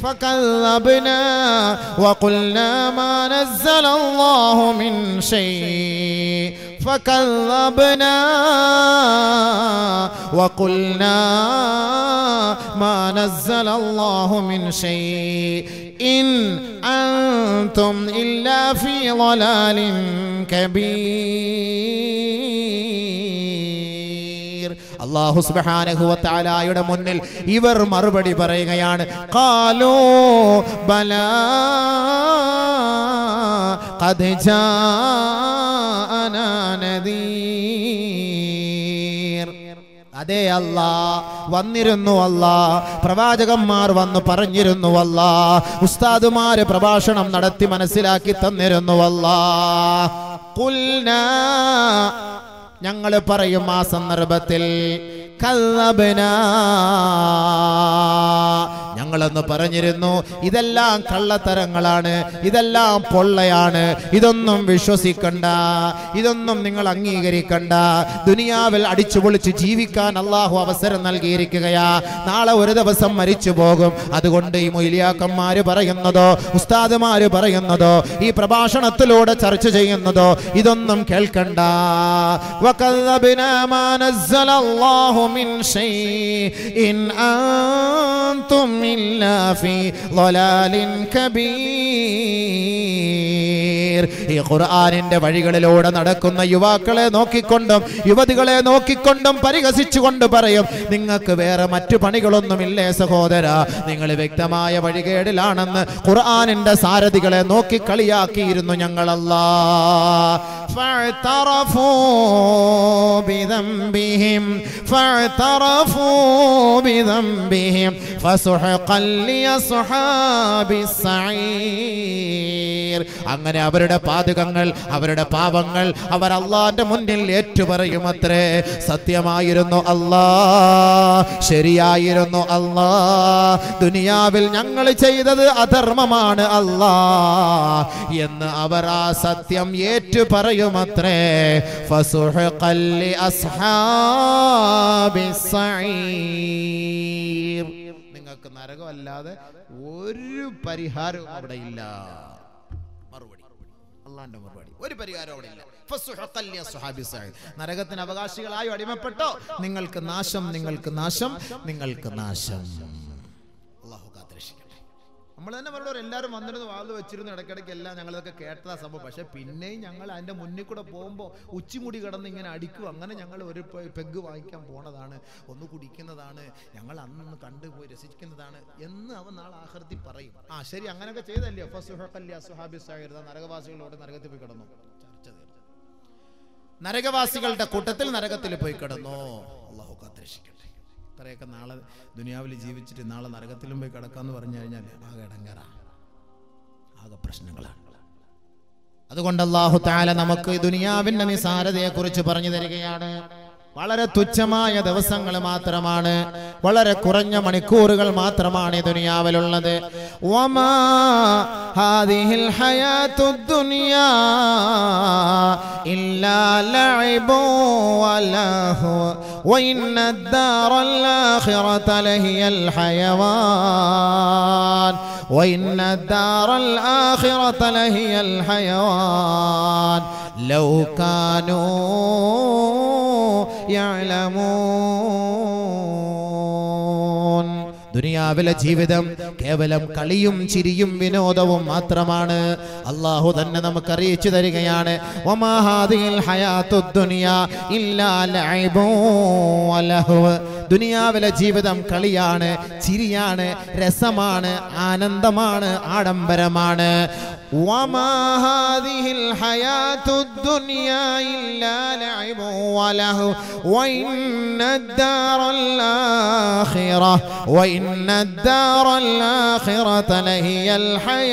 [SPEAKER 1] فكذبنا وقلنا ما نزل الله من شيء. فكذبنا وقلنا ما نزل الله من شيء. إن أنتم إلا في ضلال كبير. അള്ളാഹു സുബാനഹുവത്താലായുടെ മുന്നിൽ ഇവർ മറുപടി പറയുകയാണ് കാലോ ബല അതെ അല്ല വന്നിരുന്നു അല്ല പ്രവാചകന്മാർ വന്നു പറഞ്ഞിരുന്നു അല്ല ഉസ്താദുമാര് പ്രഭാഷണം നടത്തി മനസ്സിലാക്കി തന്നിരുന്നു അല്ല. ഞങ്ങൾ പറയും ആ സന്ദർഭത്തിൽ. ഞങ്ങളെന്ന് പറഞ്ഞിരുന്നു ഇതെല്ലാം കള്ളത്തരങ്ങളാണ് ഇതെല്ലാം പൊള്ളയാണ് ഇതൊന്നും വിശ്വസിക്കണ്ട ഇതൊന്നും നിങ്ങൾ അംഗീകരിക്കണ്ട. ദുനിയാവിൽ അടിച്ചുപൊളിച്ച് ജീവിക്കാൻ അള്ളാഹു അവസരം നൽകിയിരിക്കുകയാ. നാളെ ഒരു ദിവസം മരിച്ചു പോകും. അതുകൊണ്ട് ഈ മൊയിലിയാക്കന്മാര് പറയുന്നതോ ഉസ്താദുമാര് പറയുന്നതോ ഈ പ്രഭാഷണത്തിലൂടെ ചർച്ച ചെയ്യുന്നതോ ഇതൊന്നും കേൾക്കണ്ട. من شيء إن أنتم إلا إلا في ضلال كبير ഈ ഖുർആനിന്റെ വഴികളിലൂടെ നടക്കുന്ന യുവാക്കളെ നോക്കിക്കൊണ്ടും യുവതികളെ നോക്കിക്കൊണ്ടും പരിഹസിച്ചുകൊണ്ട് പറയും നിങ്ങൾക്ക് വേറെ മറ്റു പണികളൊന്നുമില്ലേ സഹോദര നിങ്ങൾ വ്യക്തമായ വഴികേടിലാണെന്ന് ഖുർആനിന്റെ സാരഥികളെ നോക്കി കളിയാക്കിയിരുന്നു ഞങ്ങളല്ലാ فاعترفوا بذنبهم فاعترفوا بذنبهم فسحقا لأصحاب السعير അങ്ങനെ അവരുടെ പാതകങ്ങൾ അവരുടെ പാപങ്ങൾ അവർ അള്ളാന്റെ മുന്നിൽ ഏറ്റുപറയുമത്രേ സത്യമായിരുന്നു അല്ലാ ശരിയായിരുന്നു അല്ലാ ദുനിയാവിൽ ഞങ്ങൾ ചെയ്തത് അധർമ്മമാണ് അല്ലാ എന്ന് അവർ ആ സത്യം ഏറ്റു പറയുമത്രേ ഫസുഹ്ഖൻ ലി അസ്ഹാബി സഈർ. നിങ്ങൾക്ക് നരകമല്ലാതെ ഒരു പരിഹാരവും അവിടെ ഇല്ല മറുപടി മറുപടി. ഒരു പരിഹാരം അവിടെ ഇല്ല. നരകത്തിന് അവകാശികളായി അടിമപ്പെട്ടോ? നിങ്ങൾക്ക് നാശം നിങ്ങൾക്ക് നാശം നിങ്ങൾക്ക് നാശം. നമ്മൾ തന്നെ പറഞ്ഞവർ എല്ലാവരും വന്നിരുന്ന് വാതിൽ വെച്ചിരുന്നു ഇടയ്ക്കിടയ്ക്ക് എല്ലാം ഞങ്ങളതൊക്കെ കേട്ടതാ സംഭവം. പക്ഷെ പിന്നെയും ഞങ്ങൾ അതിന്റെ മുന്നിൽ കൂടെ പോകുമ്പോൾ ഉച്ചിമുടി കിടന്ന് ഇങ്ങനെ അടിക്കും. അങ്ങനെ ഞങ്ങൾ ഒരു പെഗ് വാങ്ങിക്കാൻ പോണതാണ്. ഒന്ന് കുടിക്കുന്നതാണ്. ഞങ്ങൾ അന്ന് കണ്ടുപോയി രസിക്കുന്നതാണ് എന്ന് അവൻ നാളെ ആഹൃതി പറയും. ആ ശരി അങ്ങനെയൊക്കെ ചെയ്തല്ലേ? ഫസുഹക്കല്യ സുഹാബി സാഹിർ നരകവാസികളോട് നരകത്തിൽ പോയി കിടന്നു. ചർച്ച നരകവാസികളുടെ കൂട്ടത്തിൽ നരകത്തിൽ പോയി കിടന്നു. അള്ളാഹു കാത്തിരക്ഷിക്കട്ടെ. ഇത്രയൊക്കെ നാളെ ദുനിയാവിൽ ജീവിച്ചിട്ട് നാളെ നരകത്തിലും പോയി കിടക്കാന്ന് പറഞ്ഞു കഴിഞ്ഞാൽ ആകെ ഇടങ്ങറ. ആകെ പ്രശ്നങ്ങളാണ്. അതുകൊണ്ട് അള്ളാഹു താല നമുക്ക് ദുനിയാവിന്റെ നിസാരതയെ കുറിച്ച് പറഞ്ഞു തരികയാണ്. വളരെ തുച്ഛമായ ദിവസങ്ങൾ മാത്രമാണ്. വളരെ കുറഞ്ഞ മണിക്കൂറുകൾ മാത്രമാണ് ദുനിയാവിലുള്ളത്. ഇല്ലാ وإن الدار الآخرة لهي الحيوان. وإن الدار الآخرة لهي الحيوان. لو كانوا يعلمون. ദുനിയാവിലെ ജീവിതം കേവലം കളിയും ചിരിയും വിനോദവും മാത്രമാണ്. അള്ളാഹു തന്നെ നമുക്ക് അറിയിച്ചു തരികയാണ്. ദുനിയാവിലെ ജീവിതം കളിയാണ് ചിരിയാണ് രസമാണ് ആനന്ദമാണ് ആഡംബരമാണ്. وما هذه الحياة الدنيا إلا لعب وله وإن الدار الآخرة وإن الدار الآخرة لهي الحيوان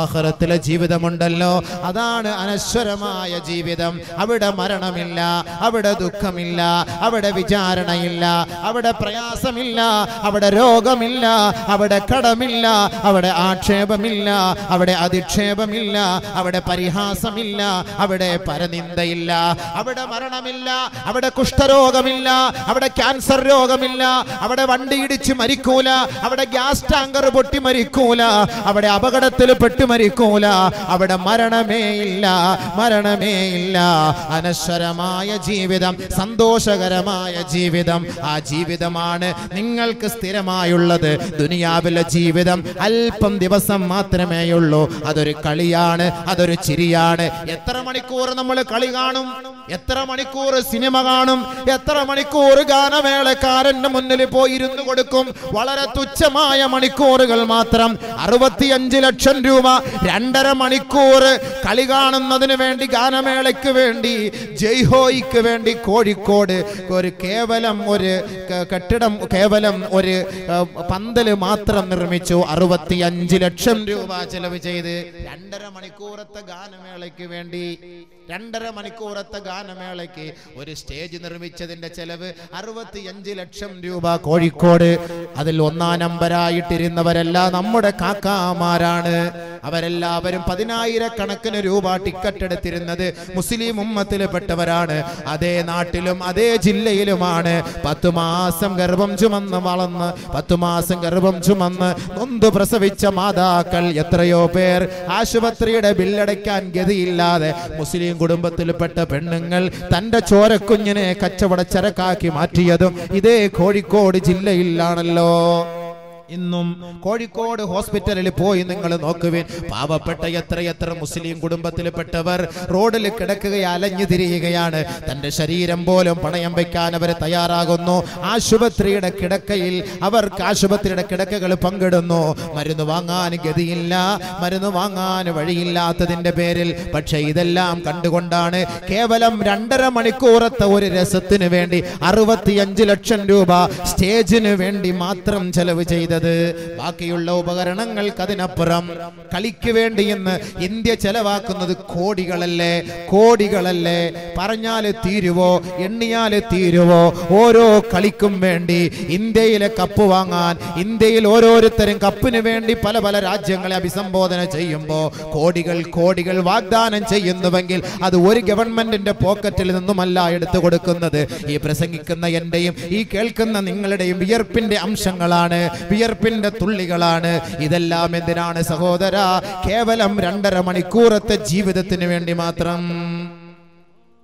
[SPEAKER 1] ആഖിറത്തിലെ ജീവിതമുണ്ടല്ലോ. അതാണ് അനശ്വരമായ ജീവിതം. അവിടെ മരണമില്ല അവിടെ ദുഃഖമില്ല അവിടെ വിചാരണയില്ല അവിടെ പ്രയാസമില്ല അവിടെ രോഗമില്ല അവിടെ കടമില്ല അവിടെ ആക്ഷേപമില്ല അവിടെ അധിക്ഷേപമില്ല അവിടെ പരിഹാസമില്ല അവിടെ പരനിന്ദയില്ല. അവിടെ മരണമില്ല അവിടെ കുഷ്ഠരോഗമില്ല അവിടെ ക്യാൻസർ രോഗമില്ല അവിടെ വണ്ടിയിടിച്ച് മരിക്കൂല അവിടെ ഗ്യാസ് ടാങ്കർ പൊട്ടി മരിക്കൂല അവിടെ അപകടത്തിൽ പെട്ട് മരിക്കൂല അവിടെ മരണമേ ഇല്ല മരണമേ ഇല്ല. അനശ്വരമായ ജീവിതം സന്തോഷകരമായ ജീവിതം. ആ ജീവിതമാണ് നിങ്ങൾക്ക് സ്ഥിരമായുള്ളത്. ദുനിയാവിലെ ജീവിതം അല്പം ദിവസം മാത്രമേ ഉള്ളൂ. അതൊരു കളിയാണ് അതൊരു ചിരിയാണ്. എത്ര മണിക്കൂർ നമ്മൾ കളി കാണും? എത്ര മണിക്കൂർ സിനിമ കാണും? എത്ര മണിക്കൂർ ഗാനമേളക്കാരന്റെ മുന്നിൽ പോയിരുന്നു കൊടുക്കും? വളരെ തുച്ഛമായ മണിക്കൂറുകൾ മാത്രം. അറുപത്തിയഞ്ച് ലക്ഷം രൂപ രണ്ടര മണിക്കൂർ കളി കാണുന്നതിന് വേണ്ടി ഗാനമേളയ്ക്ക് വേണ്ടി ജയ്ഹോയ്ക്ക് വേണ്ടി കോഴിക്കോട് ഒരു കേവലം ഒരു കെട്ടിടം കേവലം ഒരു പന്തൽ മാത്രം നിർമ്മിച്ചു. അറുപത്തി അഞ്ച് ലക്ഷം രൂപ ചെലവ് ചെയ്ത് രണ്ടര മണിക്കൂറത്തെ ഗാനമേളയ്ക്ക് വേണ്ടി രണ്ടര മണിക്കൂറത്തെ ഗാനമേളയ്ക്ക് ഒരു സ്റ്റേജ് നിർമ്മിച്ചതിന്റെ ചെലവ് അറുപത്തിയഞ്ച് ലക്ഷം രൂപ കോഴിക്കോട്. അതിൽ ഒന്നാം നമ്പരായിട്ടിരുന്നവരെല്ലാം നമ്മുടെ കാക്കാമാരാണ്. അവരെല്ലാവരും പതിനായിരക്കണക്കിന് രൂപ ടിക്കറ്റ് എടുത്തിരുന്നത് മുസ്ലിം ഉമ്മത്തിൽപ്പെട്ടവരാണ്. അതേ നാട്ടിലും അതേ ജില്ലയിലുമാണ്. പത്തു മാസം ഗർഭം ചുമന്ന് വളർന്ന് പത്തു മാസം ഗർഭം ചുമന്ന് നൊന്തു പ്രസവിച്ച മാതാക്കൾ എത്രയോ പേർ ആശുപത്രിയുടെ ബില്ലടയ്ക്കാൻ ഗതിയില്ലാതെ മുസ്ലിം കുടുംബത്തിൽപ്പെട്ട പെണ്ണുങ്ങൾ തന്റെ ചോരക്കുഞ്ഞിനെ കച്ചവട ചരക്കാക്കി മാറ്റിയതും ഇതേ കോഴിക്കോട് ജില്ലയിലാണല്ലോ. ഇന്നും കോഴിക്കോട് ഹോസ്പിറ്റലിൽ പോയി നിങ്ങൾ നോക്കുവിൻ. പാവപ്പെട്ട എത്രയെത്ര മുസ്ലിം കുടുംബത്തിൽപ്പെട്ടവർ റോഡിൽ കിടക്കുക അലഞ്ഞു തിരിയുകയാണ്. തന്റെ ശരീരം പോലും പണയം വെക്കാൻ അവർ തയ്യാറാകുന്നു. ആശുപത്രിയുടെ കിടക്കയിൽ അവർക്ക് ആശുപത്രിയുടെ കിടക്കകൾ പങ്കിടുന്നു. മരുന്ന് വാങ്ങാൻ ഗതിയില്ല. മരുന്ന് വാങ്ങാൻ വഴിയില്ലാത്തതിന്റെ പേരിൽ പക്ഷേ ഇതെല്ലാം കണ്ടുകൊണ്ടാണ് കേവലം രണ്ടര മണിക്കൂറത്തെ ഒരു രസത്തിന് വേണ്ടി അറുപത്തിയഞ്ച് ലക്ഷം രൂപ സ്റ്റേജിന് വേണ്ടി മാത്രം ചെലവ് ചെയ്തത്. ബാക്കിയുള്ള ഉപകരണങ്ങൾക്ക് അതിനപ്പുറം കളിക്ക് വേണ്ടി എന്ന് ഇന്ത്യ ചെലവാക്കുന്നത് കോടികളല്ലേ? കോടികളല്ലേ? പറഞ്ഞാൽ തീരുവോ? എണ്ണിയാൽ തീരുവോ? ഓരോ കളിക്കും വേണ്ടി ഇന്ത്യയിലെ കപ്പ് വാങ്ങാൻ ഇന്ത്യയിൽ ഓരോരുത്തരും കപ്പിന് വേണ്ടി പല പല രാജ്യങ്ങളെ അഭിസംബോധന ചെയ്യുമ്പോൾ കോടികൾ കോടികൾ വാഗ്ദാനം ചെയ്യുന്നുവെങ്കിൽ അത് ഒരു ഗവൺമെന്റിന്റെ പോക്കറ്റിൽ നിന്നുമല്ല എടുത്തു കൊടുക്കുന്നത്. ഈ പ്രസംഗിക്കുന്ന എന്റെയും ഈ കേൾക്കുന്ന നിങ്ങളുടെയും വിയർപ്പിന്റെ അംശങ്ങളാണ്. വിയർപ്പിന്റെ തുള്ളികളാണ്. ഇതെല്ലാം എന്തിനാണ് സഹോദര? കേവലം രണ്ടര മണിക്കൂറത്തെ ജീവിതത്തിന് വേണ്ടി മാത്രം.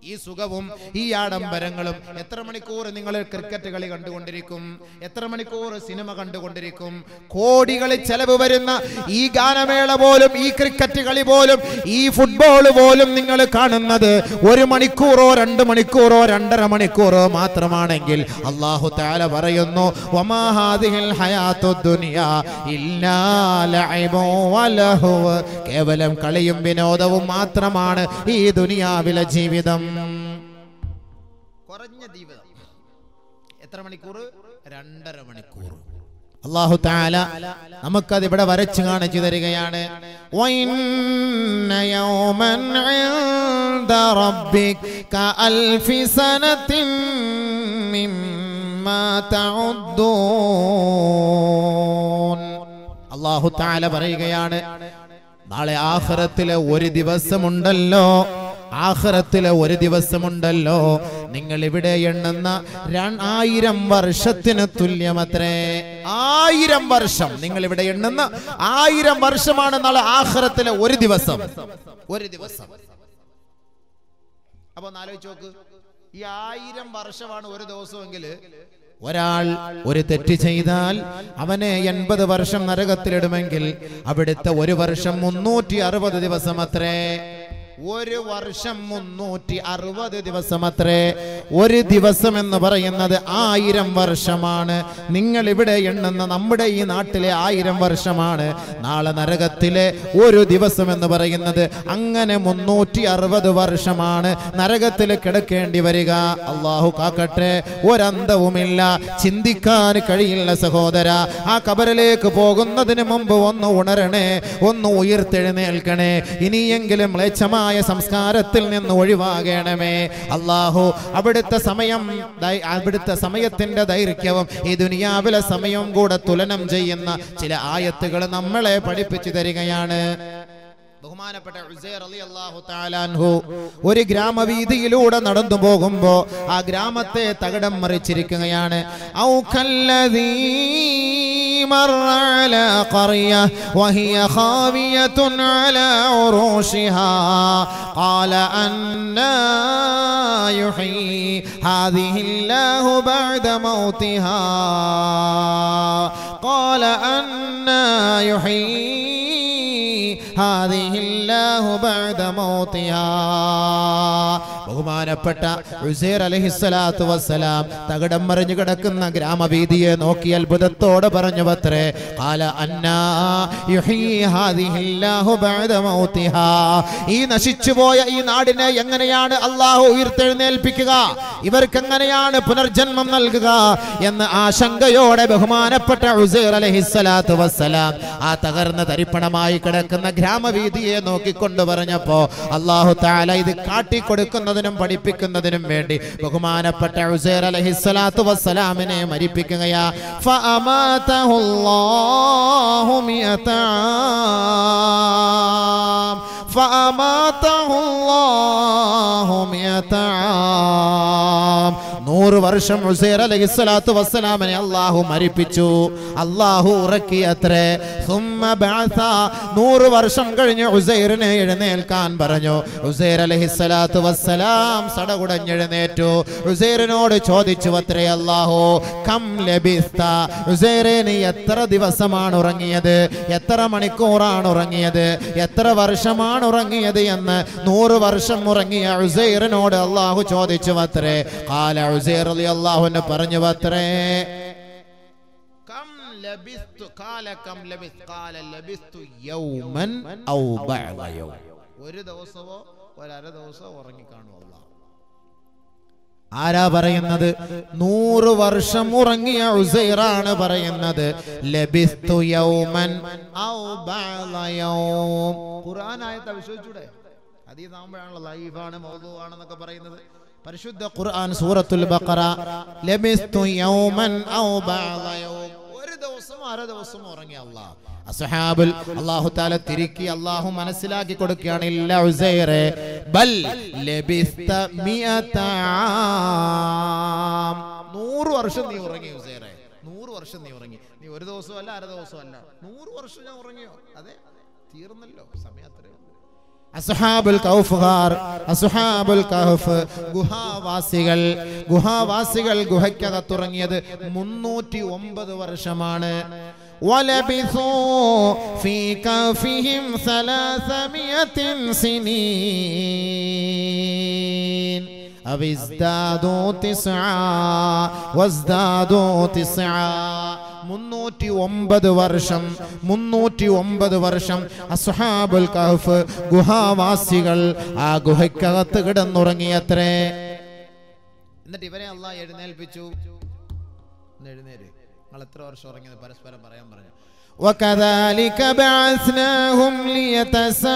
[SPEAKER 1] ഈ സുഖവും ഈ ആഡംബരങ്ങളും എത്ര മണിക്കൂർ നിങ്ങൾ ക്രിക്കറ്റ് കളി കണ്ടുകൊണ്ടിരിക്കും? എത്ര മണിക്കൂർ സിനിമ കണ്ടുകൊണ്ടിരിക്കും? കോടികൾ ചെലവ് വരുന്ന ഈ ഗാനമേള പോലും ഈ ക്രിക്കറ്റ് കളി പോലും ഈ ഫുട്ബോൾ പോലും നിങ്ങൾ കാണുന്നത് ഒരു മണിക്കൂറോ രണ്ട് മണിക്കൂറോ രണ്ടര മണിക്കൂറോ മാത്രമാണെങ്കിൽ അള്ളാഹു താല പറയുന്നു. കേവലം കളിയും വിനോദവും മാത്രമാണ് ഈ ദുനിയാവിലെ ജീവിതം. കുറഞ്ഞ ജീവിതം എത്ര മണിക്കൂർ? രണ്ടര മണിക്കൂർ. അള്ളാഹു താല നമുക്കത് ഇവിടെ വരച്ചു കാണിച്ചു തരികയാണ്. അള്ളാഹു താല പറയുകയാണ് നാളെ ആഹ്റത്തിലെ ഒരു ദിവസമുണ്ടല്ലോ. ആഖിറത്തിലെ ഒരു ദിവസമുണ്ടല്ലോ. നിങ്ങൾ ഇവിടെ എണ്ണുന്ന ആയിരം വർഷത്തിന് തുല്യമത്രേ. ആയിരം വർഷം. നിങ്ങൾ ഇവിടെ എണ്ണുന്ന ആയിരം വർഷമാണ് നാളെ ആഹ്റത്തിലെ ഒരു ദിവസം. ഒരു ദിവസം. അപ്പൊ ആലോചിച്ച് നോക്ക്. ഈ ആയിരം വർഷമാണ് ഒരു ദിവസമെങ്കിൽ ഒരാൾ ഒരു തെറ്റ് ചെയ്താൽ അവനെ എൺപത് വർഷം നരകത്തിലിടുമെങ്കിൽ അവിടുത്തെ ഒരു വർഷം മുന്നൂറ്റി അറുപത് ദിവസം അത്രേ ഒരു വർഷം മുന്നൂറ്റി അറുപത് ദിവസം അത്രേ ഒരു ദിവസം എന്ന് പറയുന്നത് ആയിരം വർഷമാണ്. നിങ്ങൾ ഇവിടെ എണ്ണുന്ന നമ്മുടെ ഈ നാട്ടിലെ ആയിരം വർഷമാണ്. നാളെ നരകത്തിലെ ഒരു ദിവസം എന്ന് പറയുന്നത് അങ്ങനെ മുന്നൂറ്റി അറുപത് വർഷമാണ്. നരകത്തിൽ കിടക്കേണ്ടി വരിക. അള്ളാഹു കാക്കട്ടെ ഒരന്തവുമില്ല. ചിന്തിക്കാൻ കഴിയില്ല സഹോദര. ആ കബറിലേക്ക് പോകുന്നതിന് മുമ്പ് ഒന്ന് ഉണരണേ ഒന്ന് ഉയർത്തെഴുന്നേൽക്കണേ. ഇനിയെങ്കിലും മ്ലേച്ഛമായ സംസ്കാരത്തിൽ നിന്ന് ഒഴിവാകണമേ. അള്ളാഹു അവിടുത്തെ സമയം അവിടുത്തെ സമയത്തിന്റെ ദൈർഘ്യവും ഈ ദുനിയാവിലെ സമയവും കൂടെ തുലനം ചെയ്യുന്ന ചില ആയത്തുകൾ നമ്മളെ പഠിപ്പിച്ചു തരികയാണ്. ബഹുമാനപ്പെട്ട ഒരു ഗ്രാമവീതിയിലൂടെ നടന്നു പോകുമ്പോ ആ ഗ്രാമത്തെ തകടം മറിച്ചിരിക്കുകയാണ്. ഔ مر على قرية وهي خاوية على عروشها. قال أنا يحيي هذه الله بعد موتها. قال أنا يحيي هذه الله بعد موتها. ബഹുമാനപ്പെട്ട ഉസൈർ അലഹിസ്സലാത്തു വസ്സലാം തകടം മറിഞ്ഞു കിടക്കുന്ന ഗ്രാമവീതിയെ നോക്കി അത്ഭുതത്തോട് പറഞ്ഞു പത്രേ കാല ഈ നശിച്ചുപോയ ഈ നാടിനെ എങ്ങനെയാണ് അള്ളാഹു ഉയർത്തെഴുന്നേൽപ്പിക്കുക? ഇവർക്ക് എങ്ങനെയാണ് പുനർജന്മം നൽകുക? എന്ന് ആശങ്കയോടെ ബഹുമാനപ്പെട്ട ഉസൈർ അലഹിസ്സലാത്തു വസ്സലാം ആ തകർന്ന തരിപ്പണമായി കിടക്കുന്ന ഗ്രാമവീതിയെ നോക്കിക്കൊണ്ട് പറഞ്ഞപ്പോ അള്ളാഹു താല ഇത് കാട്ടിക്കൊടുക്കുന്നതിന് പഠിപ്പിക്കുന്നതിനും പഠിപ്പിക്കുന്നതിനും വേണ്ടി ബഹുമാനപ്പെട്ട ഉസൈർ അലഹിസ്സലാത്തു വസ്സലാമിനെ മരിപ്പിക്കുകയാ. നൂറ് വർഷം ഉസൈർ അലഹിസ്സലാത്തു വസ്സലാമിനെ അള്ളാഹു മരിപ്പിച്ചു. അള്ളാഹു ഉറക്കിയത്രേ. അത്രേ. നൂറ് വർഷം കഴിഞ്ഞ് ഉസൈറിനെ എഴുന്നേൽക്കാൻ പറഞ്ഞു. ഉസൈർ അലഹിസ്സലാത്തു വസ്സലാം സടകുടഞ്ഞെഴുന്നേറ്റു. ഉസൈറിനോട് ചോദിച്ചു അത്രേ അല്ലാഹോ കം ലബിസ്ത. ഉസൈറെ നീ എത്ര ദിവസമാണ് ഉറങ്ങിയത്? എത്ര മണിക്കൂറാണ് ഉറങ്ങിയത്? എത്ര വർഷമാണ് ഉറങ്ങിയത് എന്ന് നൂറ് വർഷം ഉറങ്ങിയ ഉസൈറിനോട് അള്ളാഹു ചോദിച്ചു അത്രേ. കാല ഉസൈർ അലി അള്ളാഹുവിന് പറഞ്ഞു അത്രേ. കം ലബിസ്തു കാല കം ലബിസ് കാല ലബിസ്തു യൗമൻ ഔ ബഅദ യൗം. ഒരു ദിവസമോ? ഒരു ദിവസം ഉറങ്ങിക്കാണു അല്ല ആരാ പറയുന്നത്? നൂറ് വർഷം ഉറങ്ങിയ ഉസൈറാണ് പറയുന്നത്. ലബിസ്തു യൗമൻ ഔ ബഅദ യൗം. ഖുർആൻ ആയത്ത് വിശ്വസിച്ചൂടെ? അതീതാകുമ്പോഴാണല്ലോ ലൈഫാണ് മൗതുവാണെന്നൊക്കെ പറയുന്നത്. പരിശുദ്ധ ഖുർആൻ സൂറത്തുൽ ബഖറ ലബിസ്തു യൗമൻ ഔ ബഅദ യൗം. ഒരു ദിവസം അര ദിവസം ഉറങ്ങിയ അല്ലാഹ് അസ്ഹാബുൽ അല്ലാഹു താല തിരുക്കി അല്ലാഹു മനസ്സിലാക്കി കൊടുക്കുകയാണ്. ഇല്ല ഉസൈറെ ബൽ ലബിസ്ത നൂറ് വർഷം നീ ഉറങ്ങി ഉസൈറെ. നൂറ് വർഷം നീ ഉറങ്ങി. നീ ഒരു ദിവസമല്ല അര ദിവസമല്ല. നൂറ് വർഷം ഞാൻ ഉറങ്ങിയോ? അതെ തീർന്നല്ലോ സമയം അത്രയും അസ്ഹാബുൽ കൗഫുകാർ അസ്ഹാബുൽ കഹഫ് ഗുഹാവാസികൾ ഗുഹാവാസികൾ ഗുഹയ്ക്കകത്തുറങ്ങിയത് മുന്നൂറ്റി ഒമ്പത് വർഷമാണ്. ولبثوا في كهفهم ثلاثمائة سنين أو ازدادوا تسعا وازدادوا تسعا മുന്നൂറ്റി ഒമ്പത് വർഷം മുന്നൂറ്റി ഒമ്പത് വർഷം അസ്ഹാബുൽ കഹഫ് ഗുഹാവാസികൾ ആ ഗുഹയ്ക്കകത്ത് കിടന്നുറങ്ങിയത്രേ എന്നിട്ട് ഇവരെ അള്ളാഹ് എഴുന്നേൽപ്പിച്ചു ഒന്ന് എഴുന്നേര് وكذلك بعثناهم ليتساءلوا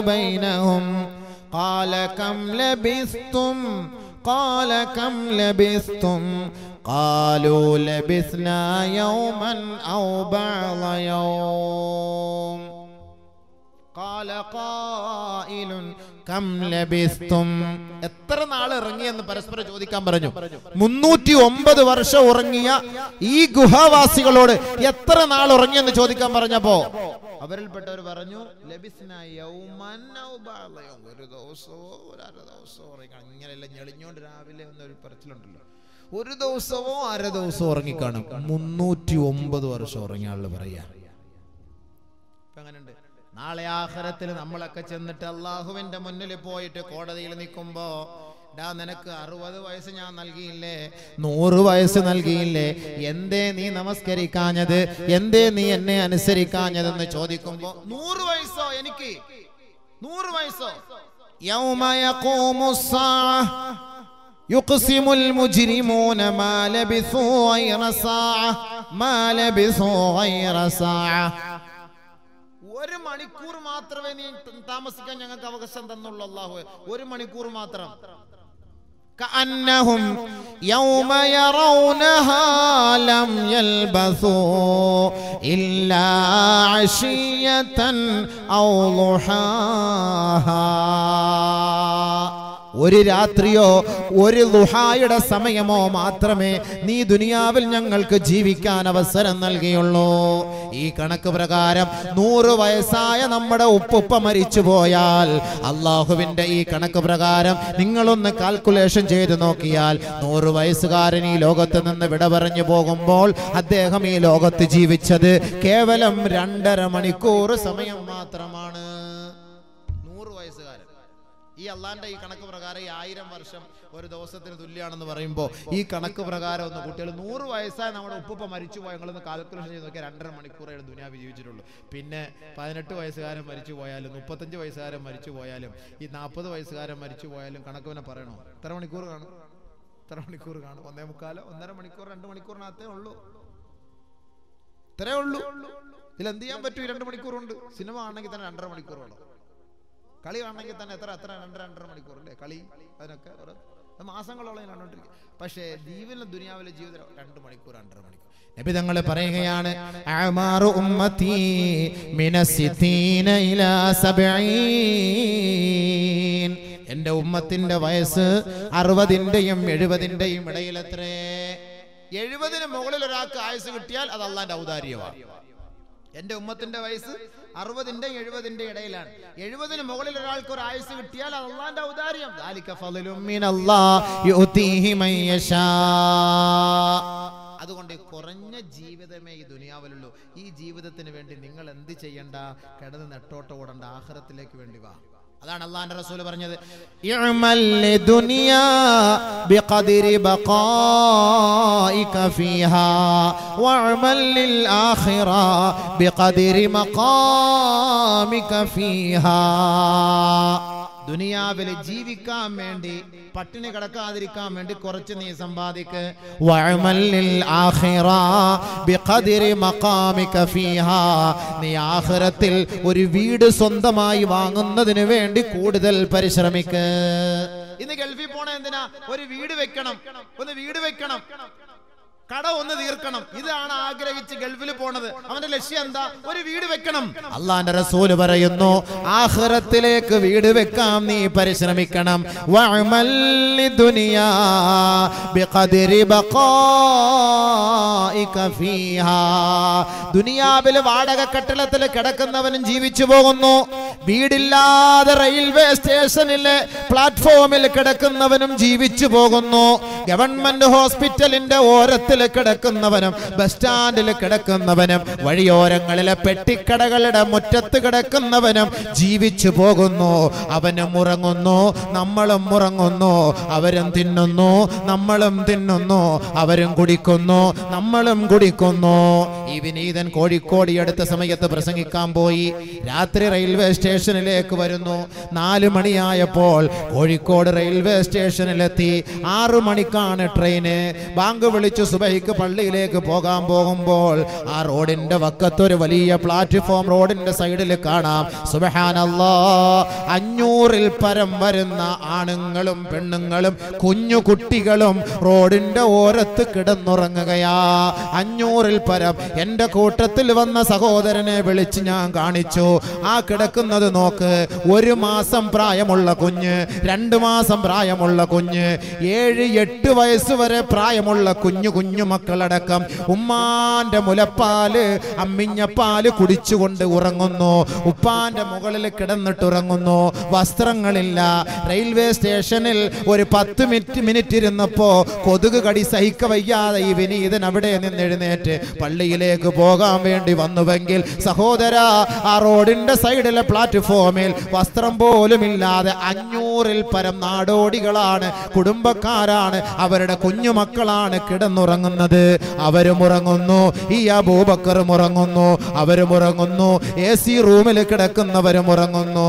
[SPEAKER 1] بينهم. قال كم لبثتم؟ قال كم لبثتم؟ قالوا لبثنا يوما أو بعض يوم. قال قائل കം ലഭിസ്തും. എത്ര നാൾ ഇറങ്ങിയെന്ന് പരസ്പരം ചോദിക്കാൻ പറഞ്ഞു. മുന്നൂറ്റി ഒമ്പത് വർഷം ഉറങ്ങിയ ഈ ഗുഹാവാസികളോട് എത്ര നാൾ ഉറങ്ങിയെന്ന് ചോദിക്കാൻ പറഞ്ഞപ്പോ? അവരിൽപ്പെട്ടവർ പറഞ്ഞു ഒരു ദിവസമോ ഒരര ദിവസമോ ഉറങ്ങിക്കണം ഇങ്ങനെയല്ല ഞെളിഞ്ഞോണ്ട് രാവിലെ എന്നൊരു പറച്ചിലുണ്ടല്ലോ. ഒരു ദിവസമോ അര ദിവസമോ ഉറങ്ങിക്കാണും. മുന്നൂറ്റി ഒമ്പത് വർഷം ഉറങ്ങിയാളിൽ പറയാ. അങ്ങനെയുണ്ട് നാളെ ആഖിറത്തിൽ നമ്മളൊക്കെ ചെന്നിട്ട് അള്ളാഹുവിന്റെ മുന്നിൽ പോയിട്ട് കോടതിയിൽ നിൽക്കുമ്പോ ഡാ നിനക്ക് അറുപത് വയസ്സ് ഞാൻ നൽകിയില്ലേ നൂറ് വയസ്സ് നൽകിയില്ലേ എന്തേ നീ നമസ്കരിക്കാഞ്ഞത് എന്തേ നീ എന്നെ അനുസരിക്കാഞ്ഞതെന്ന് ചോദിക്കുമ്പോ നൂറ് വയസ്സോ എനിക്ക് നൂറ് വയസ്സോ യൗമ യഖൂമുസ്സാ يقسم المجرمون ما لبثوا غير ساعة ما لبثوا غير ساعة ഒരു മണിക്കൂർ മാത്രമേ നീ താമസിക്കാൻ ഞങ്ങൾക്ക് അവകാശം തന്നുള്ളൂ അള്ളാഹു ഒരു മണിക്കൂർ മാത്രം كأنهم يوم يرونها لم يلبثوا إلا عشية أو ضحاها ഒരു രാത്രിയോ ഒരു ലുഹായുടെ സമയമോ മാത്രമേ നീ ദുനിയാവിൽ ഞങ്ങൾക്ക് ജീവിക്കാൻ അവസരം നൽകിയുള്ളൂ. ഈ കണക്ക് പ്രകാരം നൂറ് വയസ്സായ നമ്മുടെ ഉപ്പുപ്പ മരിച്ചു പോയാൽ അള്ളാഹുവിന്റെ ഈ കണക്ക് പ്രകാരം നിങ്ങളൊന്ന് കാൽക്കുലേഷൻ ചെയ്ത് നോക്കിയാൽ നൂറ് വയസ്സുകാരൻ ഈ ലോകത്ത് നിന്ന് വിട പറഞ്ഞു പോകുമ്പോൾ അദ്ദേഹം ഈ ലോകത്ത് ജീവിച്ചത് കേവലം രണ്ടര മണിക്കൂർ സമയം മാത്രമാണ്. ഈ അള്ളാന്റെ ഈ കണക്ക് പ്രകാരം ഈ ആയിരം വർഷം ഒരു ദിവസത്തിന് തുല്യമാണെന്ന് പറയുമ്പോൾ ഈ കണക്ക് പ്രകാരം ഒന്ന് കുട്ടികൾ നൂറ് വയസ്സായി നമ്മുടെ ഉപ്പുപ്പ മരിച്ചു പോയ ഞങ്ങളൊന്ന് കാൽക്കുലേഷൻ ചെയ്ത് നോക്കിയാൽ രണ്ടര മണിക്കൂറേ ദുനിയാവ് ജീവിച്ചിട്ടുള്ളൂ. പിന്നെ പതിനെട്ട് വയസ്സുകാരൻ മരിച്ചു പോയാലും മുപ്പത്തഞ്ച് വയസ്സുകാരൻ മരിച്ചു പോയാലും ഈ നാൽപ്പത് വയസ്സുകാരൻ മരിച്ചു പോയാലും കണക്ക് പിന്നെ പറയണോ? എത്ര മണിക്കൂർ കാണും? എത്ര മണിക്കൂർ കാണും? ഒന്നേ മുക്കാലോ ഒന്നര മണിക്കൂർ രണ്ട് മണിക്കൂറിനകത്തേ ഉള്ളൂ. ഇത്രേ ഉള്ളൂ. ഇതിൽ എന്ത് ചെയ്യാൻ പറ്റൂ? രണ്ട് മണിക്കൂറുണ്ട്. സിനിമ ആണെങ്കിൽ തന്നെ രണ്ടര മണിക്കൂർ വേണം. കളി കാണണമെങ്കിൽ തന്നെ എത്ര എത്ര രണ്ട് രണ്ടര മണിക്കൂർ അല്ലേ? കളി അതിനൊക്കെ ഓരോ മാസങ്ങളോളം കണ്ടുകൊണ്ടിരിക്കും പക്ഷേ ജീവിതം ദുനിയാവിലെ ജീവിതം രണ്ട് മണിക്കൂർ രണ്ടര മണിക്കൂർ. നബി തങ്ങൾ പറയുകയാണ് അഅ്മാറു ഉമ്മത്തി മിനസ്സിത്തീന ഇലാ വയസ്സ് അറുപതിന്റെയും എഴുപതിന്റെയും ഇടയിലത്രേ എഴുപതിന് മുകളിൽ ഒരാൾക്ക് ആയുസ് കിട്ടിയാൽ അത് അള്ളാന്റെ ഔദാര്യമാണ്. എന്റെ ഉമ്മത്തിന്റെ വയസ്സ് അറുപതിന്റെ എഴുപതിന്റെ ഇടയിലാണ്. എഴുപതിന് മുകളിൽ ഒരാൾക്ക് ഒരു ആയുസ് കിട്ടിയാൽ അള്ളാന്റെ ഔദാര്യം. അതുകൊണ്ട് കുറഞ്ഞ ജീവിതമേ ഈ ദുനിയാവിലുള്ളൂ. ഈ ജീവിതത്തിന് വേണ്ടി നിങ്ങൾ എന്ത് ചെയ്യണ്ട? കിടന്ന് നെട്ടോട്ട ഓടണ്ട. ആഹാരത്തിലേക്ക് വേണ്ടി വാ. അതാണ് അള്ളാന്റെ റസൂൽ പറഞ്ഞത്. ഇഅ്മൽ ലിദുനിയാ ബിഖദ്രി ബഖായിക ഫീഹാ വഅ്മൽ ലിൽ ആഖിറ ബിഖദ്രി മഖാമിക ഫീഹാ. ദുനിയാവിൽ ജീവിക്കാൻ വേണ്ടി പട്ടിണി കിടക്കാതിരിക്കാൻ വേണ്ടി കുറച്ച് നീ സമ്പാദിക്ക്. നീ ഒരു വീട് സ്വന്തമായി വാങ്ങുന്നതിന് വേണ്ടി കൂടുതൽ പരിശ്രമിക്ക്. ഇന്ന് ഗൾഫിൽ പോണ എന്തിനാ? ഒരു വീട് വെക്കണം. ഒന്ന് വീട് വെക്കണം. കട ഒന്ന് തീർക്കണം. ഇതാണ് ആഗ്രഹിച്ച് ഗൾഫിൽ പോണത്. അവന്റെ ലക്ഷ്യം എന്താ? ഒരു വീട് വെക്കണം. അള്ളാന്റെ റസൂൽ പറയുന്നു ആഹ്റത്തിലേക്ക് വീട് വെക്കാം നീ പരിശ്രമിക്കണം. ദുനിയാവിൽ വാടക കെട്ടിടത്തിൽ കിടക്കുന്നവനും ജീവിച്ചു പോകുന്നു. വീടില്ലാതെ റെയിൽവേ സ്റ്റേഷനിലെ പ്ലാറ്റ്ഫോമിൽ കിടക്കുന്നവനും ജീവിച്ചു പോകുന്നു. ഗവൺമെന്റ് ഹോസ്പിറ്റലിന്റെ ഓരത്തിൽ കിടക്കുന്നവനും ബസ് സ്റ്റാൻഡിൽ കിടക്കുന്നവനും വഴിയോരങ്ങളിലെ പെട്ടിക്കടകളുടെ മുറ്റത്ത് കിടക്കുന്നവനും ജീവിച്ചു പോകുന്നു. അവനും ഉറങ്ങുന്നു നമ്മളും ഉറങ്ങുന്നു അവരും തിന്നുന്നു നമ്മളും തിന്നുന്നു. അവരും കുടിക്കുന്നു നമ്മളും കുടിക്കുന്നു. ഈ വിനീതൻ കോഴിക്കോട് അടുത്ത സമയത്ത് പ്രസംഗിക്കാൻ പോയി. രാത്രി റെയിൽവേ സ്റ്റേഷനിലേക്ക് വരുന്നു. നാല് മണിയായപ്പോൾ കോഴിക്കോട് റെയിൽവേ സ്റ്റേഷനിലെത്തി. ആറു മണിക്കാണ് ട്രെയിന്. ബാങ്ക് വിളിച്ചു സുബൈക്ക് പള്ളിയിലേക്ക് പോകാൻ പോകുമ്പോൾ ആ റോഡിന്റെ വക്കത്തൊരു വലിയ പ്ലാറ്റ്ഫോം റോഡിന്റെ സൈഡിൽ കാണാം. സുബഹാനല്ലാ അഞ്ഞൂറിൽ പരം വരുന്ന ആണുങ്ങളും പെണ്ണുങ്ങളും കുഞ്ഞു കുട്ടികളും റോഡിന്റെ ഓരത്ത് കിടന്നുറങ്ങുകയാ. അഞ്ഞൂറിൽ പരം എന്റെ കൂട്ടത്തിൽ വന്ന സഹോദരനെ വിളിച്ച് ഞാൻ കാണിച്ചു. ആ കിടക്കുന്നത് നോക്ക് ഒരു മാസം പ്രായമുള്ള കുഞ്ഞ് രണ്ട് മാസം പ്രായമുള്ള കുഞ്ഞ് ഏഴ് എട്ട് വയസ്സ് വരെ പ്രായമുള്ള കുഞ്ഞു കുഞ്ഞു മക്കളടക്കം ഉമ്മാന്റെ മുലപ്പാൽ അമ്മിഞ്ഞപ്പാൽ കുടിച്ചുകൊണ്ട് ഉറങ്ങുന്നു. ഉപ്പാന്റെ മുകളിൽ കിടന്നിട്ട് ഉറങ്ങുന്നു വസ്ത്രങ്ങളില്ല. റെയിൽവേ സ്റ്റേഷനിൽ ഒരു പത്ത് മിനിറ്റ് മിനിറ്റ് ഇരുന്നപ്പോ കൊതുക് കടി സഹിക്ക വയ്യാതെ ഈ വിനീതൻ അവിടെ നിന്ന് എഴുന്നേറ്റ് പള്ളിയിലേക്ക് പോകാൻ വേണ്ടി വന്നുവെങ്കിൽ സഹോദര ആ റോഡിന്റെ സൈഡിലെ പ്ലാറ്റ്ഫോമിൽ വസ്ത്രം പോലും ഇല്ലാതെ അഞ്ഞൂറിൽ പരം നാടോടികളാണ് കുടുംബക്കാരാണ് അവരുടെ കുഞ്ഞുമക്കളാണ് കിടന്നുറങ്ങുന്നത്. അവരും ഉറങ്ങുന്നു. ഈ അബൂബക്കറും ഉറങ്ങുന്നു. അവരും ഉറങ്ങുന്നു. എ സി റൂമിൽ കിടക്കുന്നവരും ഉറങ്ങുന്നു.